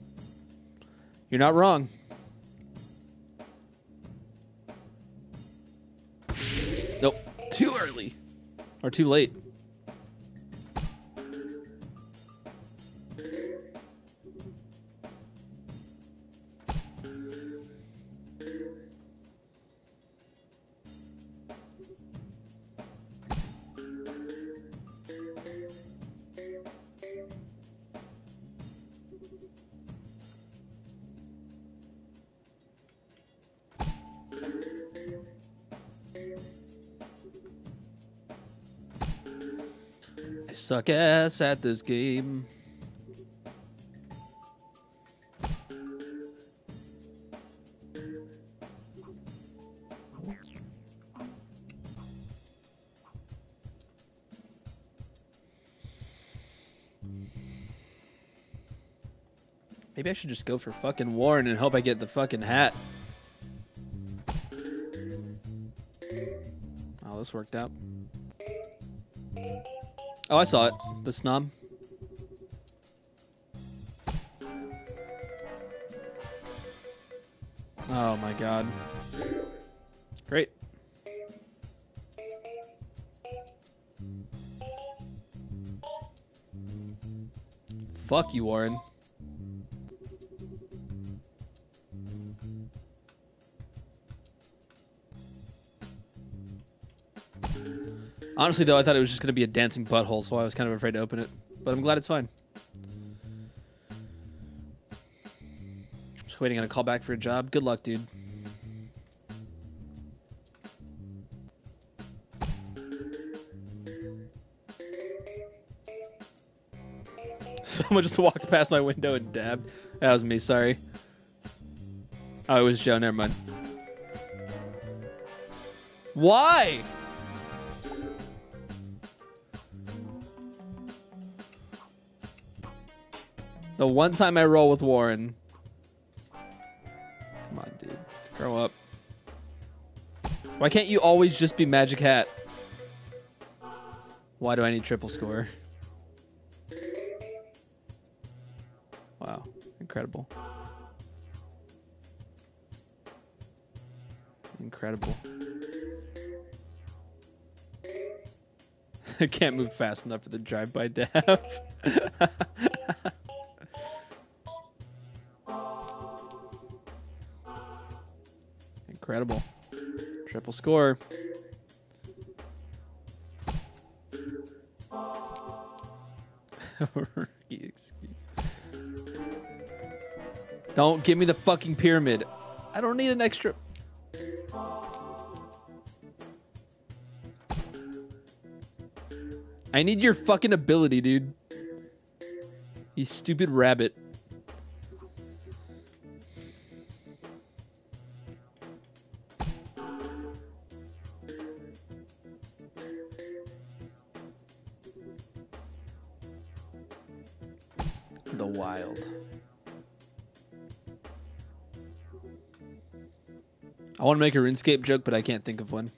You're not wrong. Nope. Too early. Or too late. I suck ass at this game. Maybe I should just go for fucking Warren and hope I get the fucking hat. Oh, this worked out. Oh, I saw it. The snob. Oh my god. Great. Fuck you, Warren. Honestly, though, I thought it was just going to be a dancing butthole, so I was kind of afraid to open it. But I'm glad it's fine. Just waiting on a call back for a job. Good luck, dude. Someone just walked past my window and dabbed. That was me, sorry. Oh, it was Joe. Never mind. Why? The one time I roll with Warren. Come on, dude. Grow up. Why can't you always just be Magic Hat? Why do I need triple score? Wow. Incredible. Incredible. I can't move fast enough for the drive-by dab. Triple score. Excuse. Don't give me the fucking pyramid. I don't need an extra. I need your fucking ability, dude. You stupid rabbit. Make a RuneScape joke, but I can't think of one.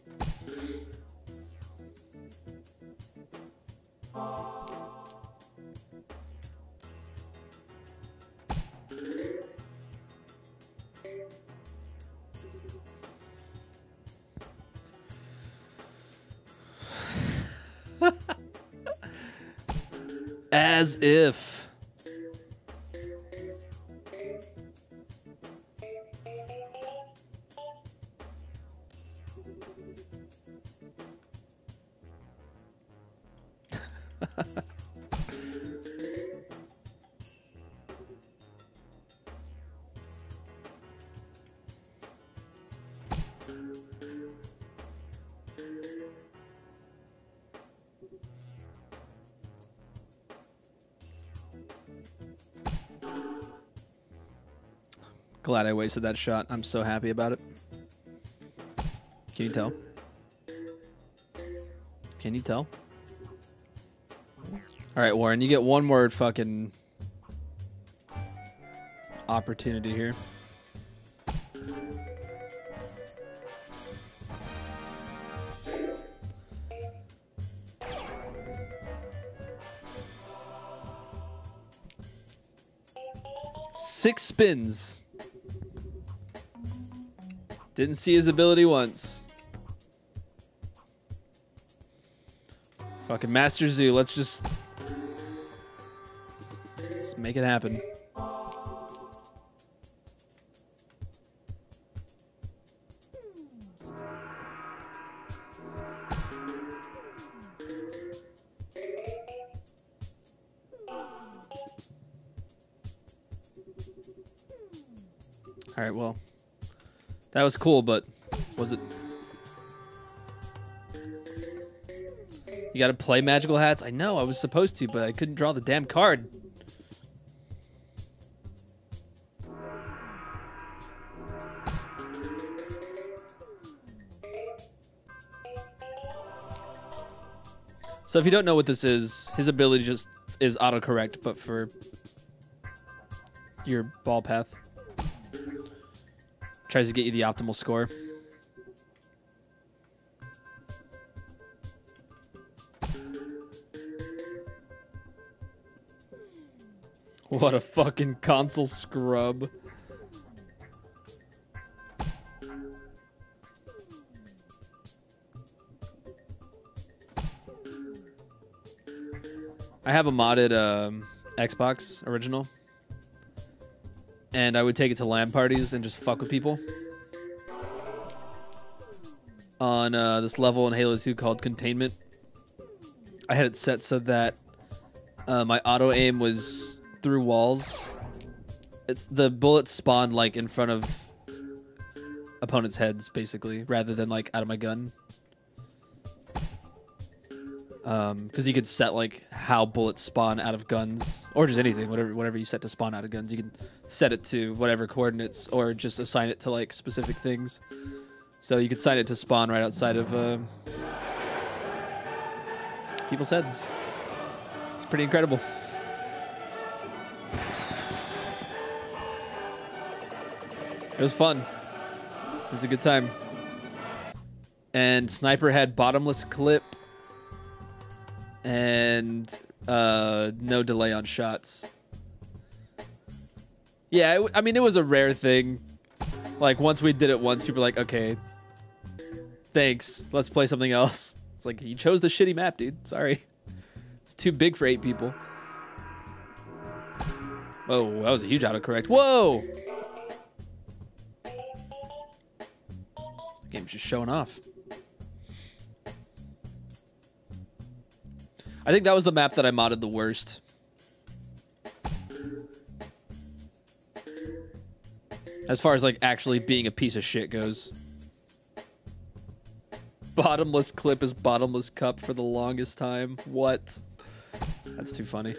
Glad I wasted that shot. I'm so happy about it. Can you tell? Can you tell? All right, Warren, you get one more fucking opportunity here. Six spins. Didn't see his ability once. Fucking Master Hu, let's just make it happen. All right, well, that was cool, but was it? You got to play magical hats. I know I was supposed to, but I couldn't draw the damn card. So if you don't know what this is, his ability just is autocorrect, but for your ball path. Tries to get you the optimal score. What a fucking console scrub. Have a modded um, Xbox original, and I would take it to LAN parties and just fuck with people. On uh, this level in Halo 2 called Containment, I had it set so that uh, my auto aim was through walls. It's the bullets spawn like in front of opponents' heads, basically, rather than like out of my gun. Um, because you could set like how bullets spawn out of guns, or just anything, whatever whatever you set to spawn out of guns. You can set it to whatever coordinates, or just assign it to like specific things. So you could assign it to spawn right outside of uh, people's heads. It's pretty incredible. It was fun. It was a good time. And Sniper had bottomless clip and uh, no delay on shots. Yeah, it, I mean, it was a rare thing. Like, once we did it once, people were like, okay, thanks. Let's play something else. It's like, you chose the shitty map, dude. Sorry. It's too big for eight people. Oh, that was a huge autocorrect. Whoa! Game's just showing off. I think that was the map that I modded the worst. As far as like actually being a piece of shit goes. Bottomless clip is bottomless cup for the longest time. What? That's too funny.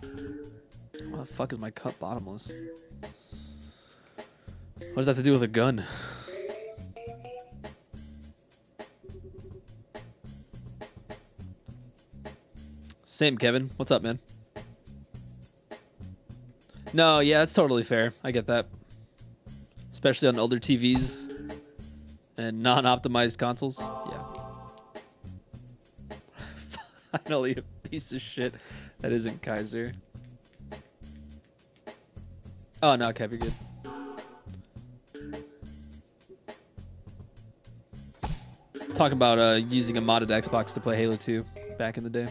What the fuck is my cup bottomless? What does that have to do with a gun? Same, Kevin. What's up, man? No, yeah, that's totally fair. I get that. especially on older TVs and non-optimized consoles. Yeah. Finally, a piece of shit that isn't Kaiser. Oh no, Kev, you're good. Talking about uh, using a modded Xbox to play Halo 2 back in the day.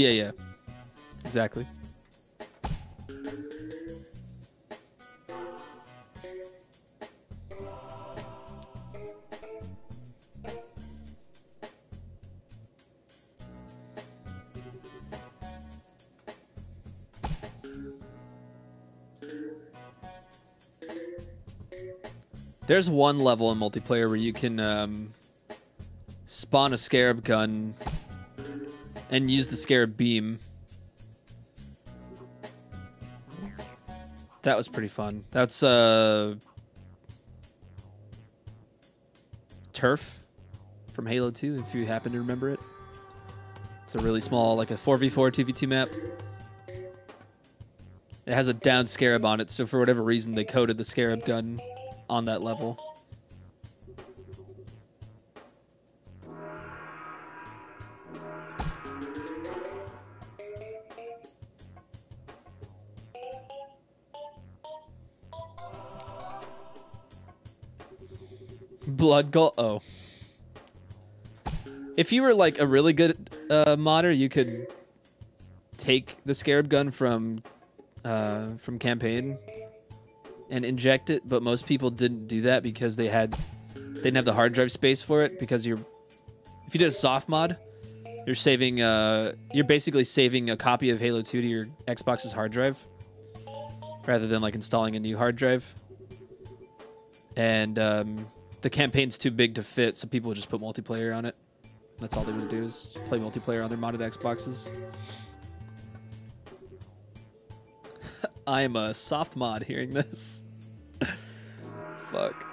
Yeah, yeah. Exactly. There's one level in multiplayer where you can um, spawn a scarab gun and use the scarab beam. That was pretty fun. That's uh Turf from Halo 2 if you happen to remember it. It's a really small like a 4v4 2v2 map. It has a down scarab on it, so for whatever reason they coded the scarab gun on that level. Gold. Oh. If you were like a really good uh, modder, you could take the scarab gun from uh, from campaign and inject it, but most people didn't do that because they had they didn't have the hard drive space for it because you're if you did a soft mod, you're saving uh you're basically saving a copy of Halo 2 to your Xbox's hard drive rather than like installing a new hard drive. And um, the campaign's too big to fit, so people just put multiplayer on it. That's all they would do is play multiplayer on their modded Xboxes. I am a soft mod hearing this. Fuck.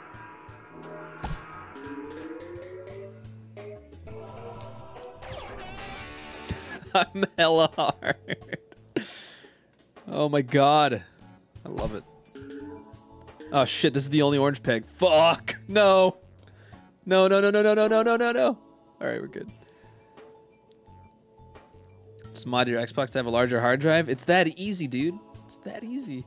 I'm hella hard. oh my god. I love it. Oh shit, this is the only orange peg. Fuck. No. No, no, no, no, no, no, no, no, no, no. Alright, we're good. Just mod your Xbox to have a larger hard drive. It's that easy, dude. It's that easy.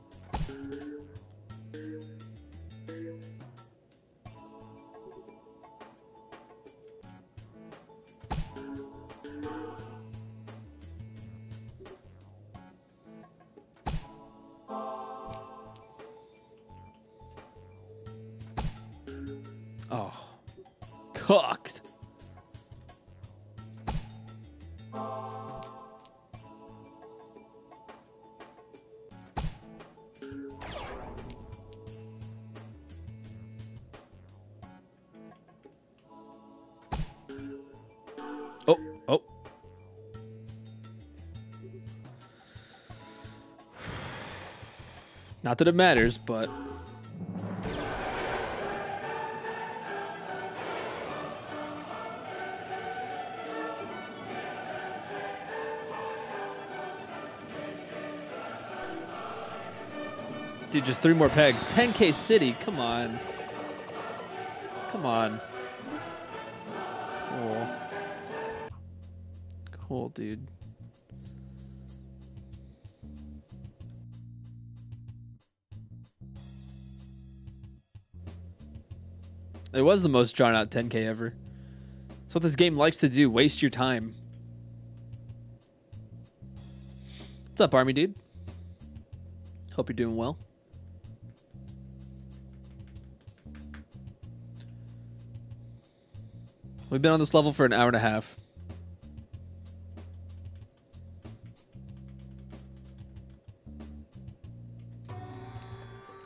That it matters, but Dude, just three more pegs. 10k city, come on. Come on. Cool. Cool, dude. It was the most drawn out 10k ever. That's what this game likes to do, waste your time. What's up, Army dude? Hope you're doing well. We've been on this level for an hour and a half.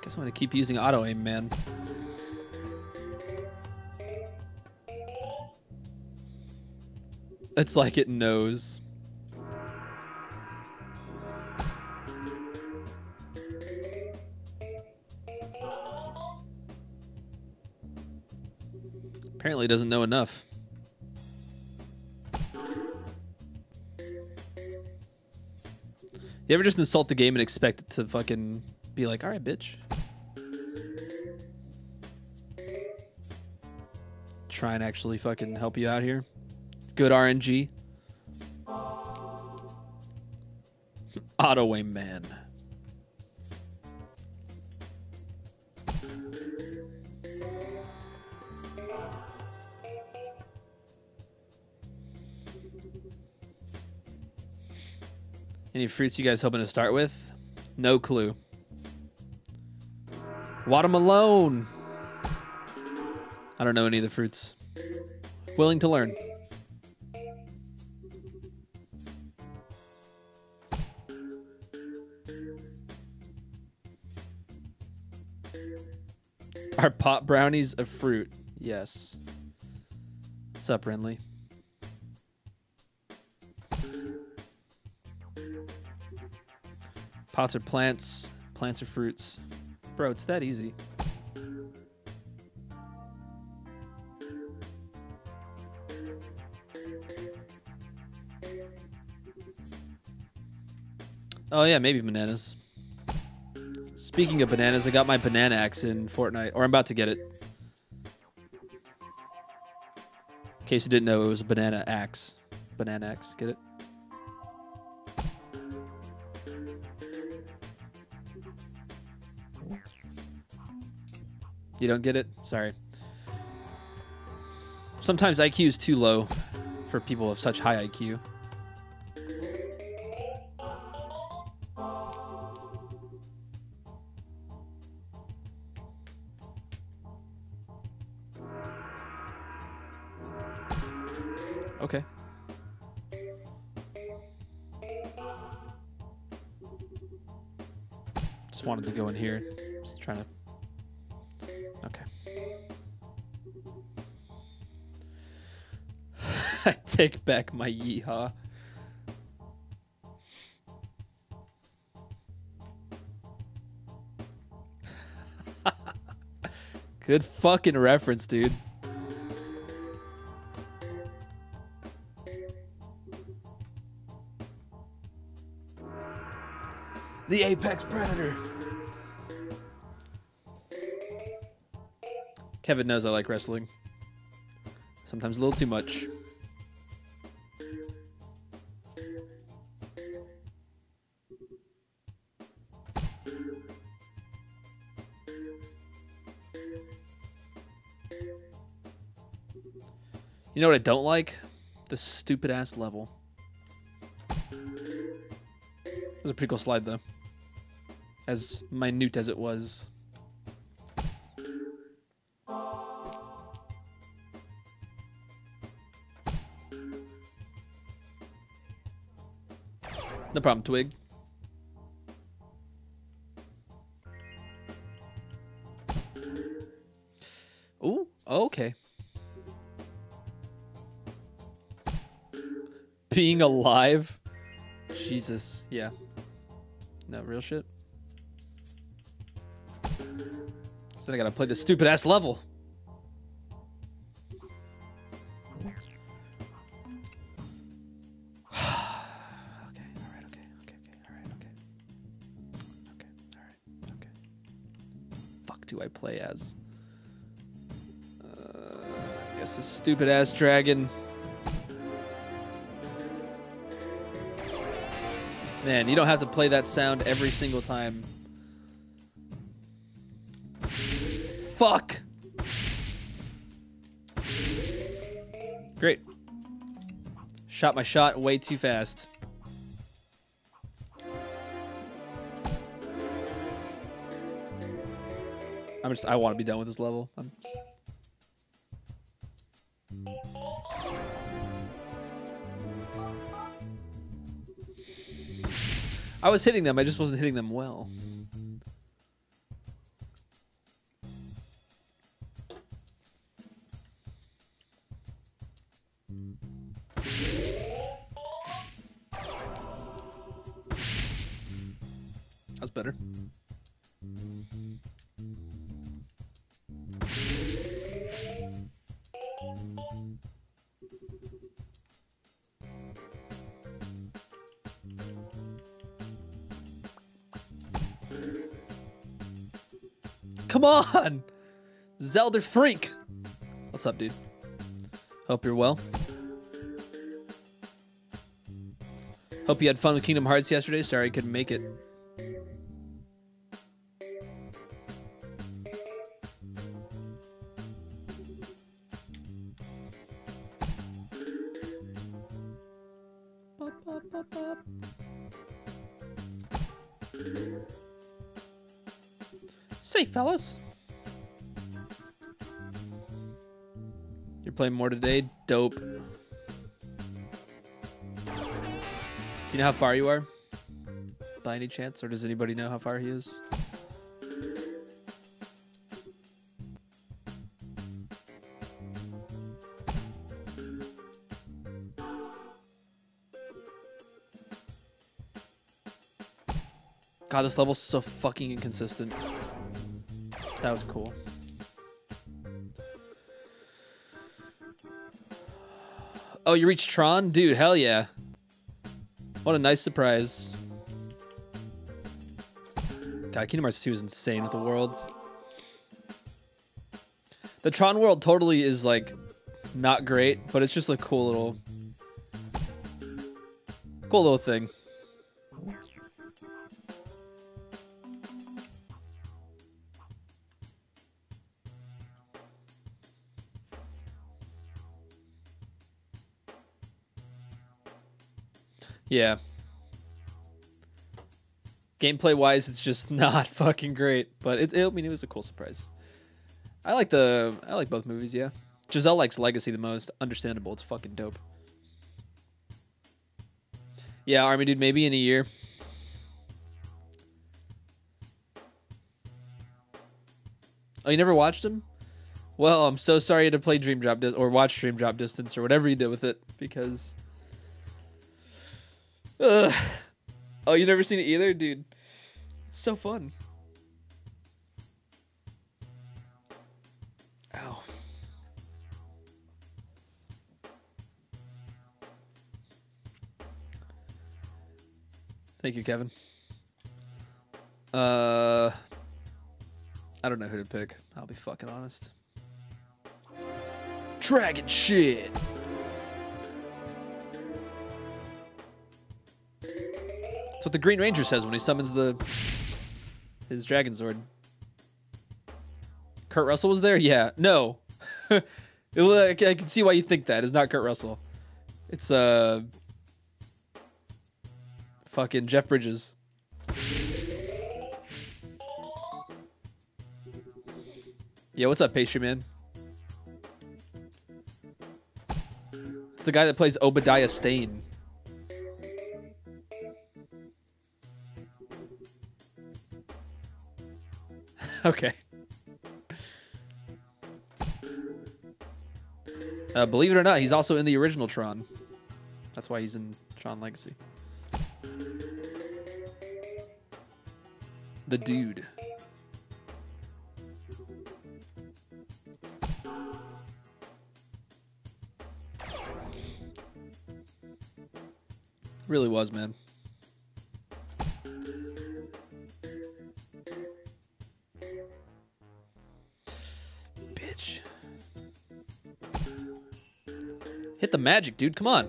Guess I'm gonna keep using auto aim, man. It's like it knows. Apparently doesn't know enough. You ever just insult the game and expect it to fucking be like, all right, bitch. Try and actually fucking help you out here. Good RNG. Autoway man. Any fruits you guys hoping to start with? No clue. Watermelon. I don't know any of the fruits. Willing to learn. Are pot brownies a fruit? Yes. What's up, Renly? Pots are plants, plants are fruits. Bro, it's that easy. Oh yeah, maybe bananas. Speaking of bananas, I got my banana axe in Fortnite, or I'm about to get it. In case you didn't know, it was a banana axe. Banana axe, get it? You don't get it? Sorry. Sometimes IQ is too low for people of such high IQ. Back my yeehaw. Good fucking reference, dude. The apex predator. Kevin knows I like wrestling. Sometimes a little too much. Know what I don't like? The stupid ass level. It was a pretty cool slide though. As minute as it was. No problem, Twig. Alive? Jesus, yeah. No, real shit. So I gotta play this stupid ass level. okay, alright, okay, okay, okay, alright, okay. Okay, alright, okay. Fuck do I play as? Uh, I guess the stupid ass dragon. Man, you don't have to play that sound every single time. Fuck! Great. Shot my shot way too fast. I'm just, I want to be done with this level. I'm I was hitting them, I just wasn't hitting them well. That's better. Come on. Zelda freak. What's up, dude? Hope you're well. Hope you had fun with Kingdom Hearts yesterday. Sorry I couldn't make it. Fellas. You're playing more today? Dope. Do you know how far you are? By any chance? Or does anybody know how far he is? God, this level's so fucking inconsistent. That was cool. Oh, you reached Tron? Dude, hell yeah. What a nice surprise. God, Kingdom Hearts 2 is insane with the worlds. The Tron world totally is like not great, but it's just a cool little cool little thing. Yeah. Gameplay wise, it's just not fucking great, but it, it, I mean, it was a cool surprise. I like the, I like both movies. Yeah, Giselle likes Legacy the most. Understandable. It's fucking dope. Yeah, Army dude, maybe in a year. Oh, you never watched him? Well, I'm so sorry to play Dream Drop or watch Dream Drop Distance or whatever you did with it because Ugh. Oh, you never seen it either, dude? It's so fun. Ow. Thank you, Kevin. Uh, I don't know who to pick. I'll be fucking honest. Dragon shit. That's what the Green Ranger says when he summons the his Dragon Sword. Kurt Russell was there? Yeah. No. it, I can see why you think that. It's not Kurt Russell. It's uh fucking Jeff Bridges. Yeah, what's up, pastry man? It's the guy that plays Obadiah Stane. Okay. Uh, believe it or not, he's also in the original Tron. That's why he's in Tron Legacy. The dude. Really was, man. Magic, dude. Come on.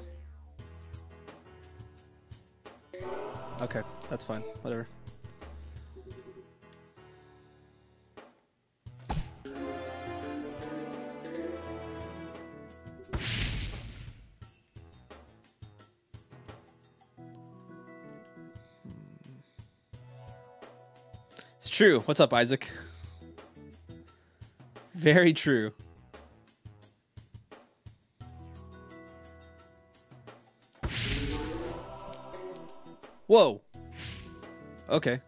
Okay, that's fine. Whatever. Hmm. It's true. What's up, Isaac? Very true. Whoa. Okay.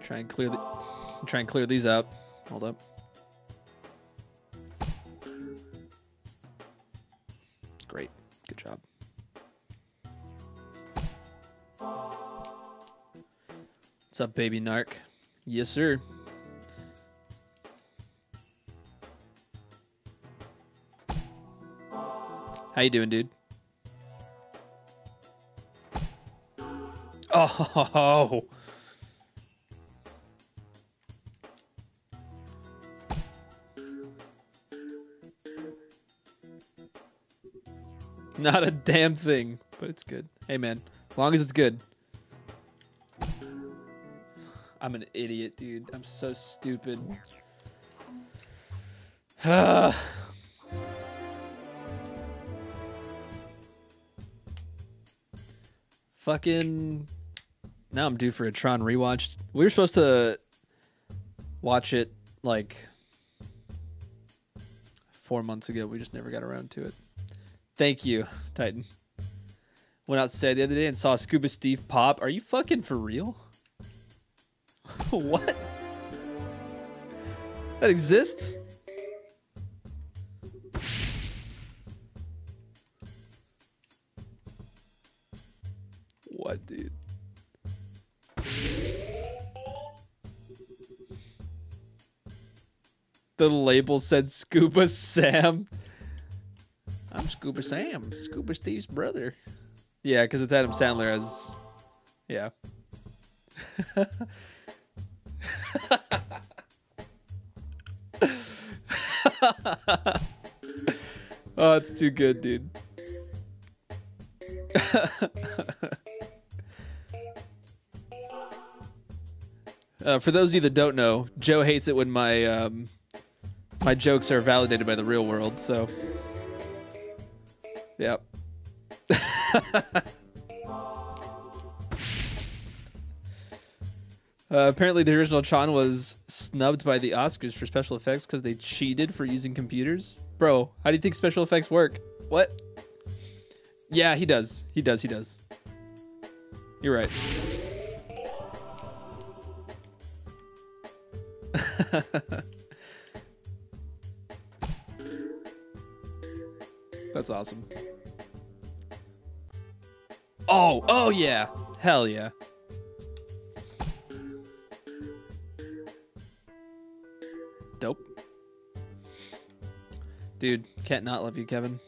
Try and clear the try and clear these out. Hold up. Great. Good job. What's up, baby narc? Yes, sir. How you doing, dude? Oh. Not a damn thing, but it's good. Hey, man, as long as it's good. I'm an idiot, dude. I'm so stupid. Ah. Fucking. Now I'm due for a Tron rewatch. We were supposed to watch it like four months ago. We just never got around to it. Thank you, Titan. Went outside the other day and saw Scuba Steve pop. Are you fucking for real? what? That exists? The label said Scuba Sam. I'm Scuba Sam, Scuba Steve's brother. Yeah, because it's Adam Sandler as. Yeah. oh, it's too good, dude. uh, for those of you that don't know, Joe hates it when my um, my jokes are validated by the real world. So, yep. Uh, apparently, the original Tron was snubbed by the Oscars for special effects because they cheated for using computers. Bro, how do you think special effects work? What? Yeah, he does. He does. He does. You're right. That's awesome. Oh, oh yeah. Hell yeah. Dope. Dude, can't not love you, Kevin.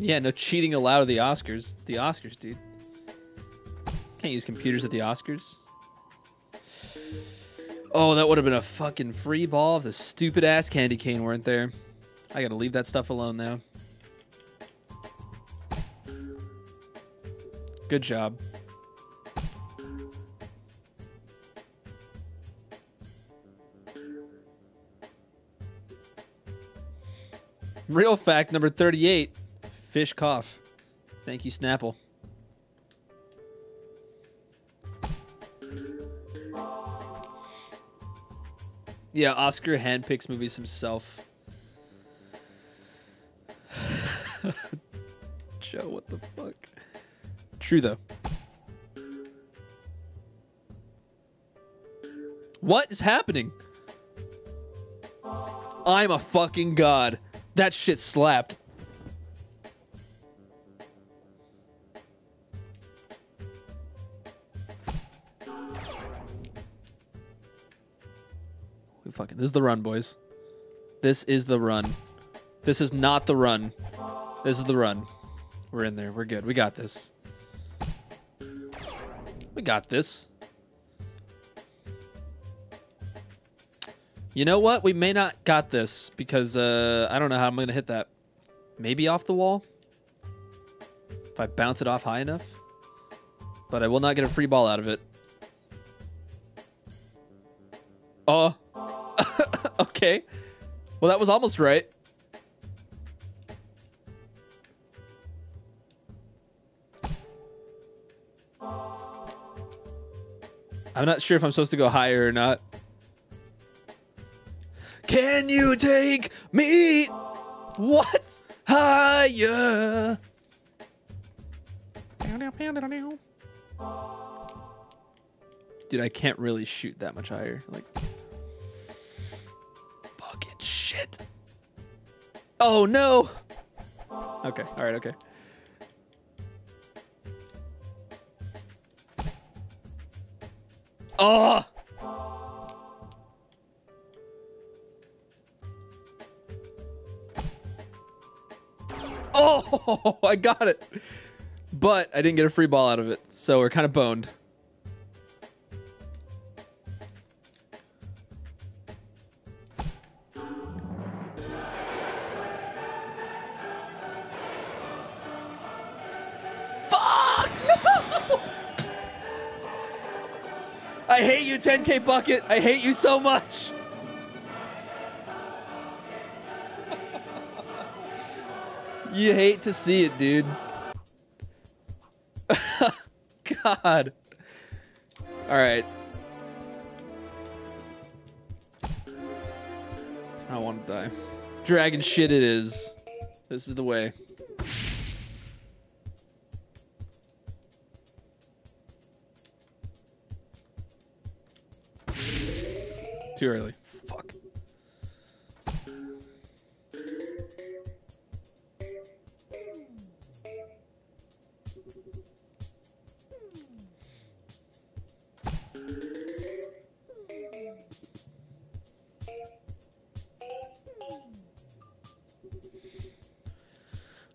Yeah, no cheating allowed at the Oscars. It's the Oscars, dude. Can't use computers at the Oscars. Oh, that would have been a fucking free ball if the stupid ass candy cane weren't there. I gotta leave that stuff alone now. Good job. Real fact number 38 fish cough. Thank you, Snapple. Yeah, Oscar handpicks movies himself. Joe, what the fuck? True though. What is happening? I'm a fucking god. That shit slapped. Fucking this is the run, boys. This is the run. This is not the run. This is the run. We're in there. We're good. We got this. We got this. You know what? We may not got this because uh, I don't know how I'm going to hit that. Maybe off the wall? If I bounce it off high enough? But I will not get a free ball out of it. Oh. okay. Well, that was almost right. I'm not sure if I'm supposed to go higher or not. Can you take me? What? Higher. Dude, I can't really shoot that much higher. Like, shit. Oh no. Okay. All right. Okay. Oh. Oh, I got it. But I didn't get a free ball out of it, so we're kind of boned. 10k bucket. I hate you so much. You hate to see it, dude. God. All right. I want to die. Dragon shit it is. This is the way. Too early. Fuck.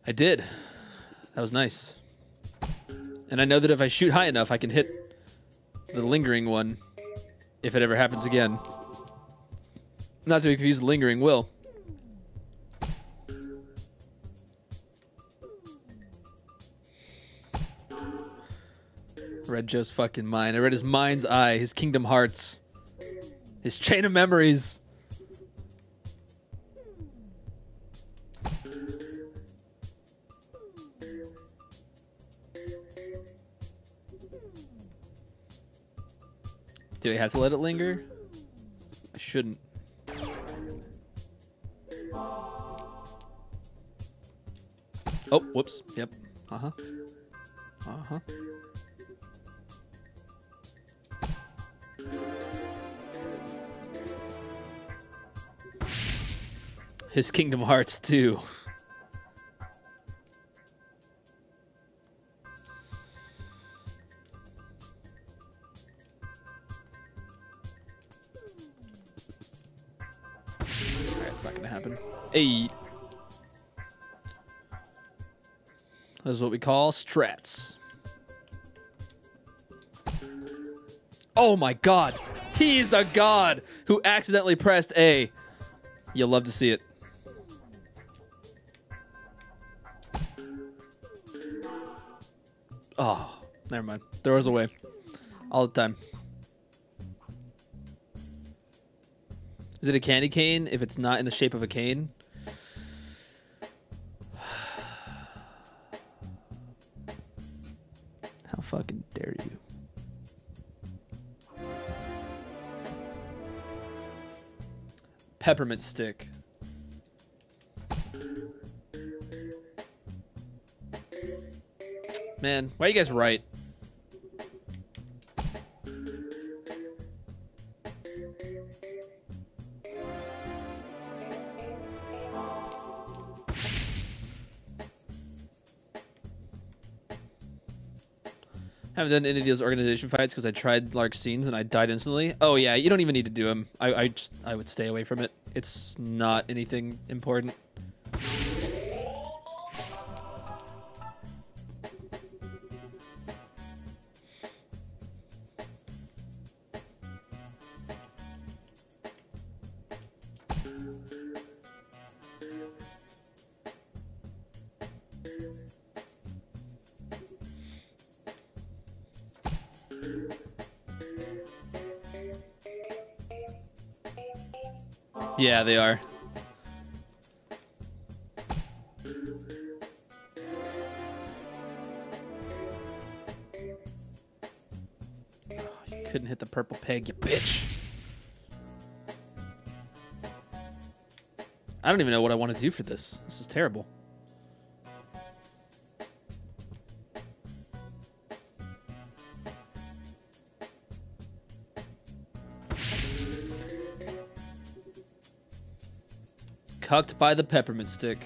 I did. That was nice. And I know that if I shoot high enough, I can hit the lingering one if it ever happens again. Not to be confused lingering will. Read Joe's fucking mind. I read his mind's eye, his Kingdom Hearts, his chain of memories. Do I have to let it linger? I shouldn't. Oh, whoops. Yep. Uh huh. Uh huh. His Kingdom Hearts 2. Is what we call strats. Oh my god! He's a god who accidentally pressed A. You'll love to see it. Oh, never mind. Throws away. All the time. Is it a candy cane if it's not in the shape of a cane? Fucking dare you? Peppermint stick. Man, why you guys right? Haven't done any of those organization fights because I tried Larxene and I died instantly. Oh yeah, you don't even need to do them. I I just I would stay away from it. It's not anything important. Yeah, they are. Oh, you couldn't hit the purple peg, you bitch. I don't even know what I want to do for this. This is terrible. Cucked by the peppermint stick.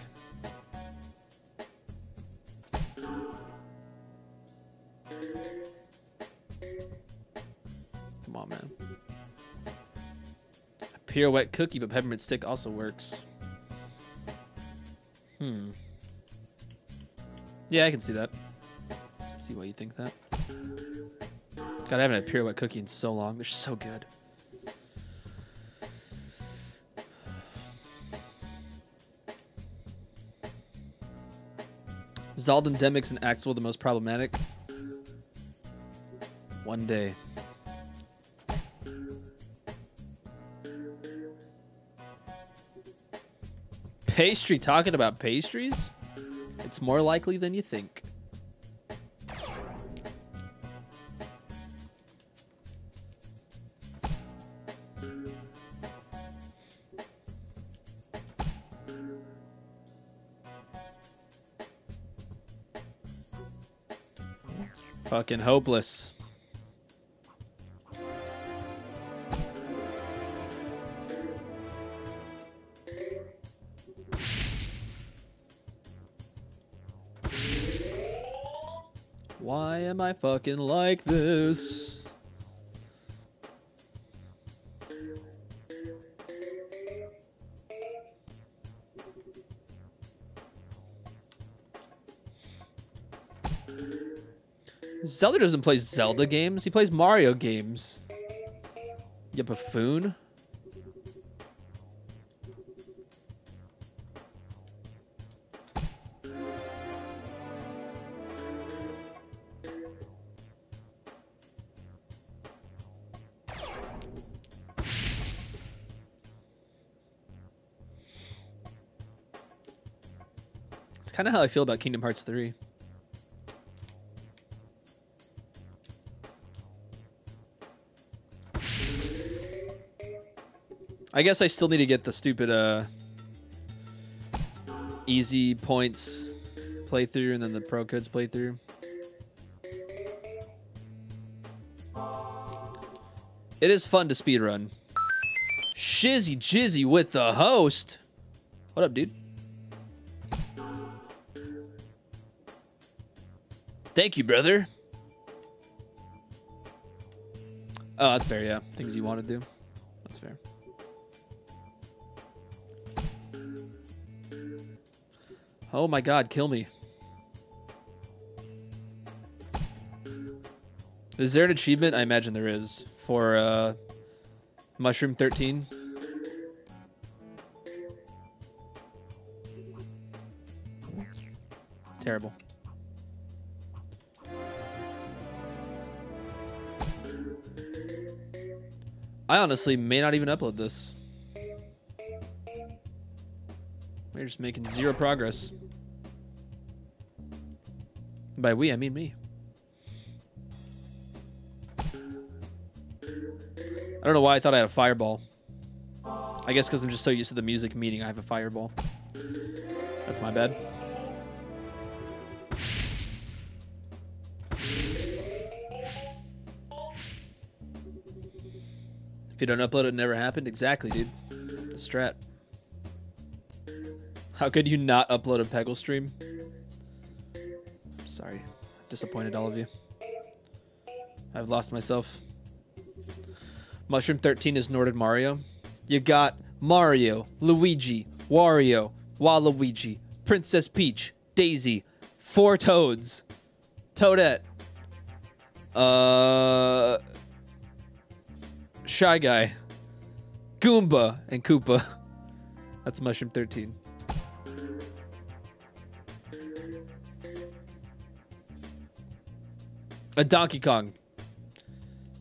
Come on, man. A pirouette cookie, but peppermint stick also works. Hmm. Yeah, I can see that. See why you think that. God, I haven't had pirouette cookie in so long. They're so good. Xaldin, Demyx, and Axel the most problematic. One day. Pastry, talking about pastries? It's more likely than you think. Fucking hopeless. Why am I fucking like this? Zelda doesn't play Zelda games. He plays Mario games. You buffoon. It's kind of how I feel about Kingdom Hearts 3. I guess I still need to get the stupid uh easy points playthrough and then the pro codes playthrough. It is fun to speedrun. Shizzy Jizzy with the host. What up, dude? Thank you, brother. Oh, that's fair, yeah. Things you want to do. That's fair. Oh my god, kill me. Is there an achievement? I imagine there is for uh, Mushroom 13. Terrible. I honestly may not even upload this. We're just making zero progress. By we, I mean me. I don't know why I thought I had a fireball. I guess because I'm just so used to the music meeting, I have a fireball. That's my bad. If you don't upload, it never happened. Exactly, dude. The strat. How could you not upload a Peggle stream? Sorry. Disappointed all of you. I've lost myself. Mushroom 13 is Norded Mario. You got Mario, Luigi, Wario, Waluigi, Princess Peach, Daisy, four Toads, Toadette, uh, Shy Guy, Goomba, and Koopa. That's Mushroom 13. A Donkey Kong.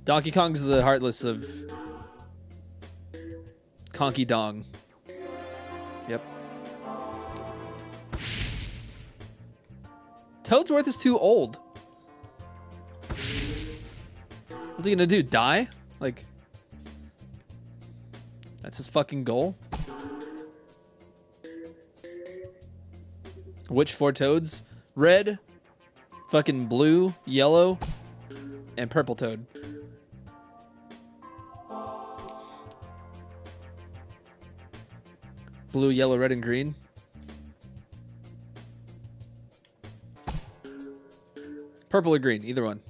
Donkey Kong's the heartless of Conky Dong. Yep. Toadsworth is too old. What's he gonna do? Die? Like, that's his fucking goal? Which four toads? Red, fucking blue, yellow, and purple toad. Blue, yellow, red, and green. Purple or green, either one.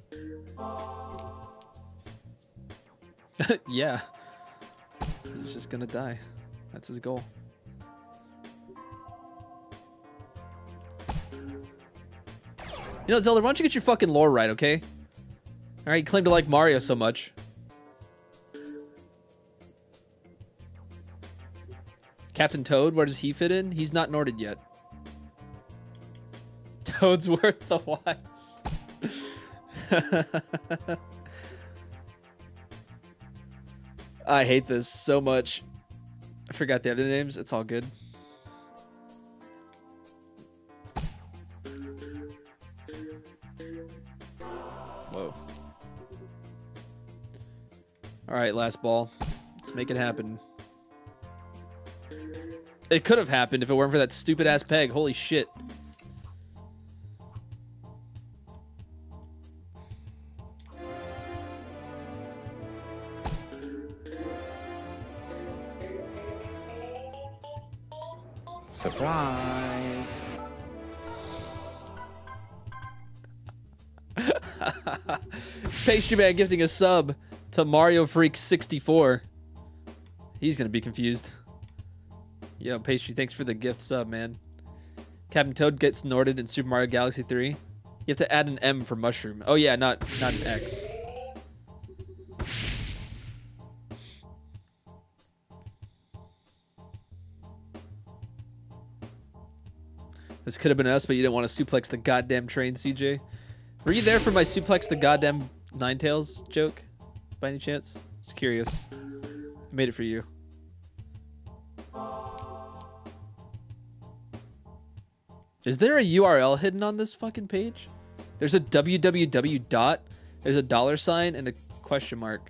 yeah. He's just gonna die. That's his goal. You know, Zelda, why don't you get your fucking lore right, okay? All right, you claim to like Mario so much. Captain Toad, where does he fit in? He's not Norded yet. Toad's worth the wise. I hate this so much. I forgot the other names. It's all good. All right, last ball. Let's make it happen. It could have happened if it weren't for that stupid ass peg. Holy shit. Surprise. Pastry Man gifting a sub to Mario Freak 64. He's gonna be confused. Yo, Pastry, thanks for the gift sub, man. Captain Toad gets snorted in Super Mario Galaxy 3. You have to add an M for mushroom. Oh yeah, not not an X. This could have been us, but you didn't want to suplex the goddamn train, CJ. Were you there for my suplex the goddamn Ninetales joke, by any chance? Just curious. I made it for you. Is there a URL hidden on this fucking page? There's a www dot, there's a dollar sign and a question mark,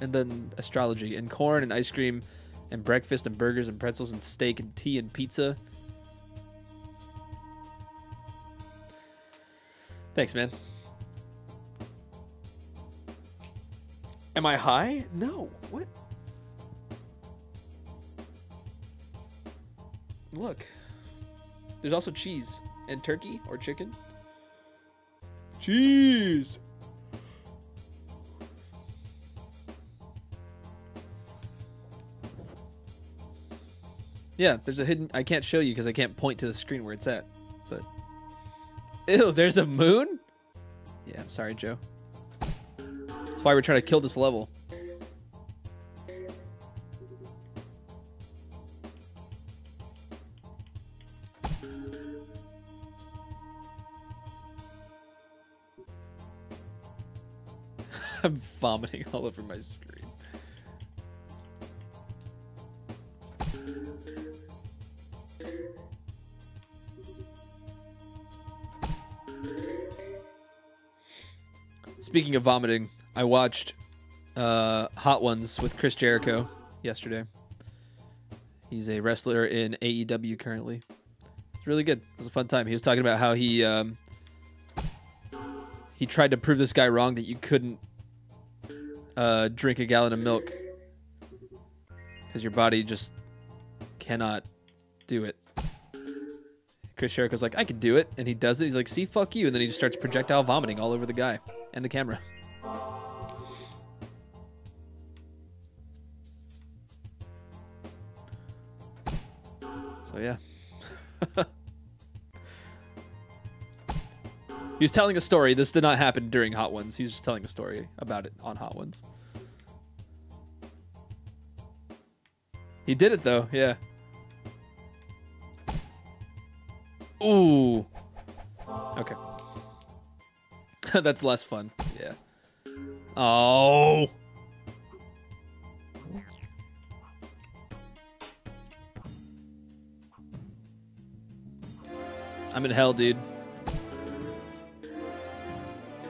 and then astrology and corn and ice cream, and breakfast and burgers and pretzels and steak and tea and pizza. Thanks, man. Am I high? No. What? Look. There's also cheese and turkey or chicken. Cheese. Yeah, there's a hidden. I can't show you because I can't point to the screen where it's at. But ew, there's a moon. Yeah, I'm sorry, Joe. That's why we're trying to kill this level. I'm vomiting all over my screen. Speaking of vomiting, I watched uh, Hot Ones with Chris Jericho yesterday. He's a wrestler in AEW currently. It's really good. It was a fun time. He was talking about how he um, he tried to prove this guy wrong that you couldn't uh, drink a gallon of milk because your body just cannot do it. Chris Jericho's like, I can do it, and he does it. He's like, see, fuck you, and then he just starts projectile vomiting all over the guy and the camera. So yeah. he was telling a story. This did not happen during Hot Ones. He was just telling a story about it on Hot Ones. He did it though, yeah. Ooh. Okay. That's less fun. Yeah. Oh. I'm in hell, dude.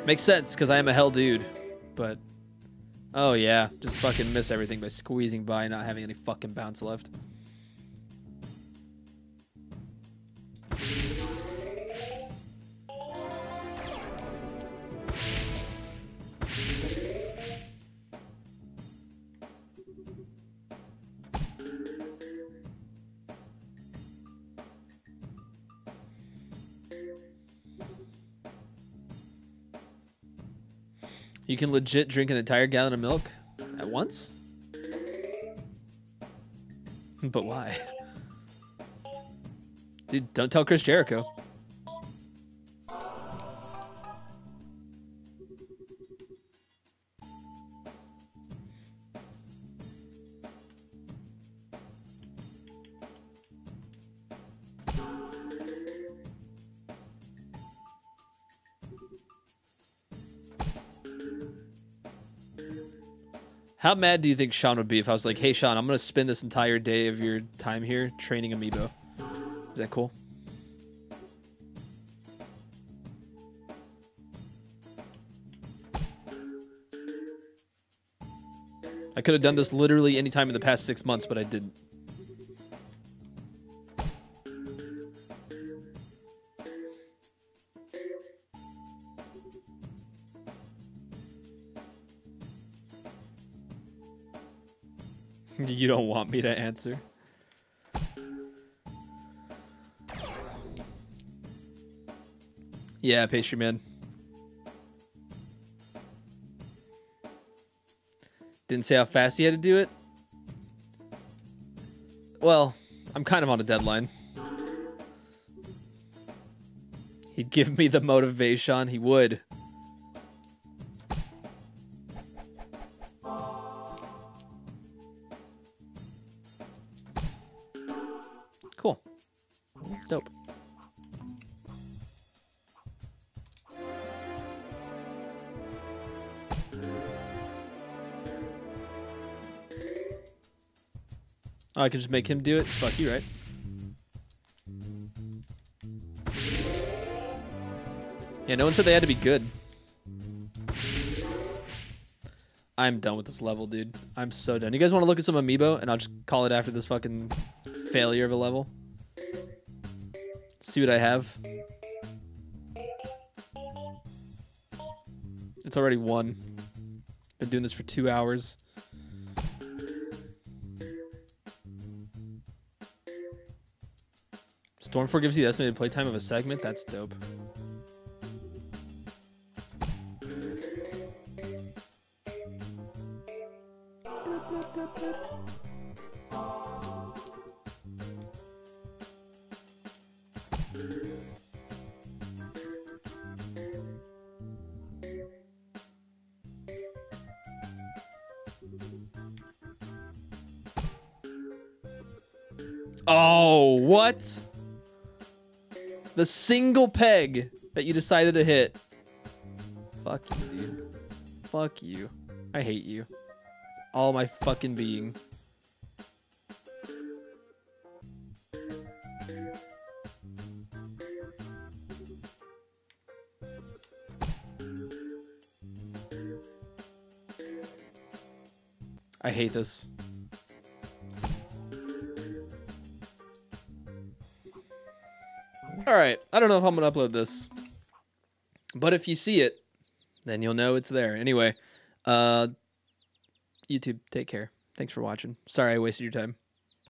Makes sense because I am a hell dude, but oh yeah, just fucking miss everything by squeezing by and not having any fucking bounce left. You can legit drink an entire gallon of milk at once? But why? Dude, don't tell Chris Jericho. How mad do you think Sean would be if I was like, "Hey, Sean, I'm gonna spend this entire day of your time here training amiibo"? Is that cool? I could have done this literally any time in the past six months, but I didn't. Want me to answer. Yeah, pastry man. Didn't say how fast he had to do it. Well, I'm kind of on a deadline. He'd give me the motivation. He would. Oh, I can just make him do it? Fuck you, right? Yeah, no one said they had to be good. I'm done with this level, dude. I'm so done. You guys want to look at some amiibo, and I'll just call it after this fucking failure of a level? see what I have. It's already one. Been doing this for two hours. Storm4 gives you the estimated playtime of a segment. That's dope. The single peg that you decided to hit. Fuck you, dude. Fuck you. I hate you. All my fucking being. I hate this. All right. I don't know if I'm going to upload this. But if you see it, then you'll know it's there. Anyway, uh YouTube, take care. Thanks for watching. Sorry I wasted your time.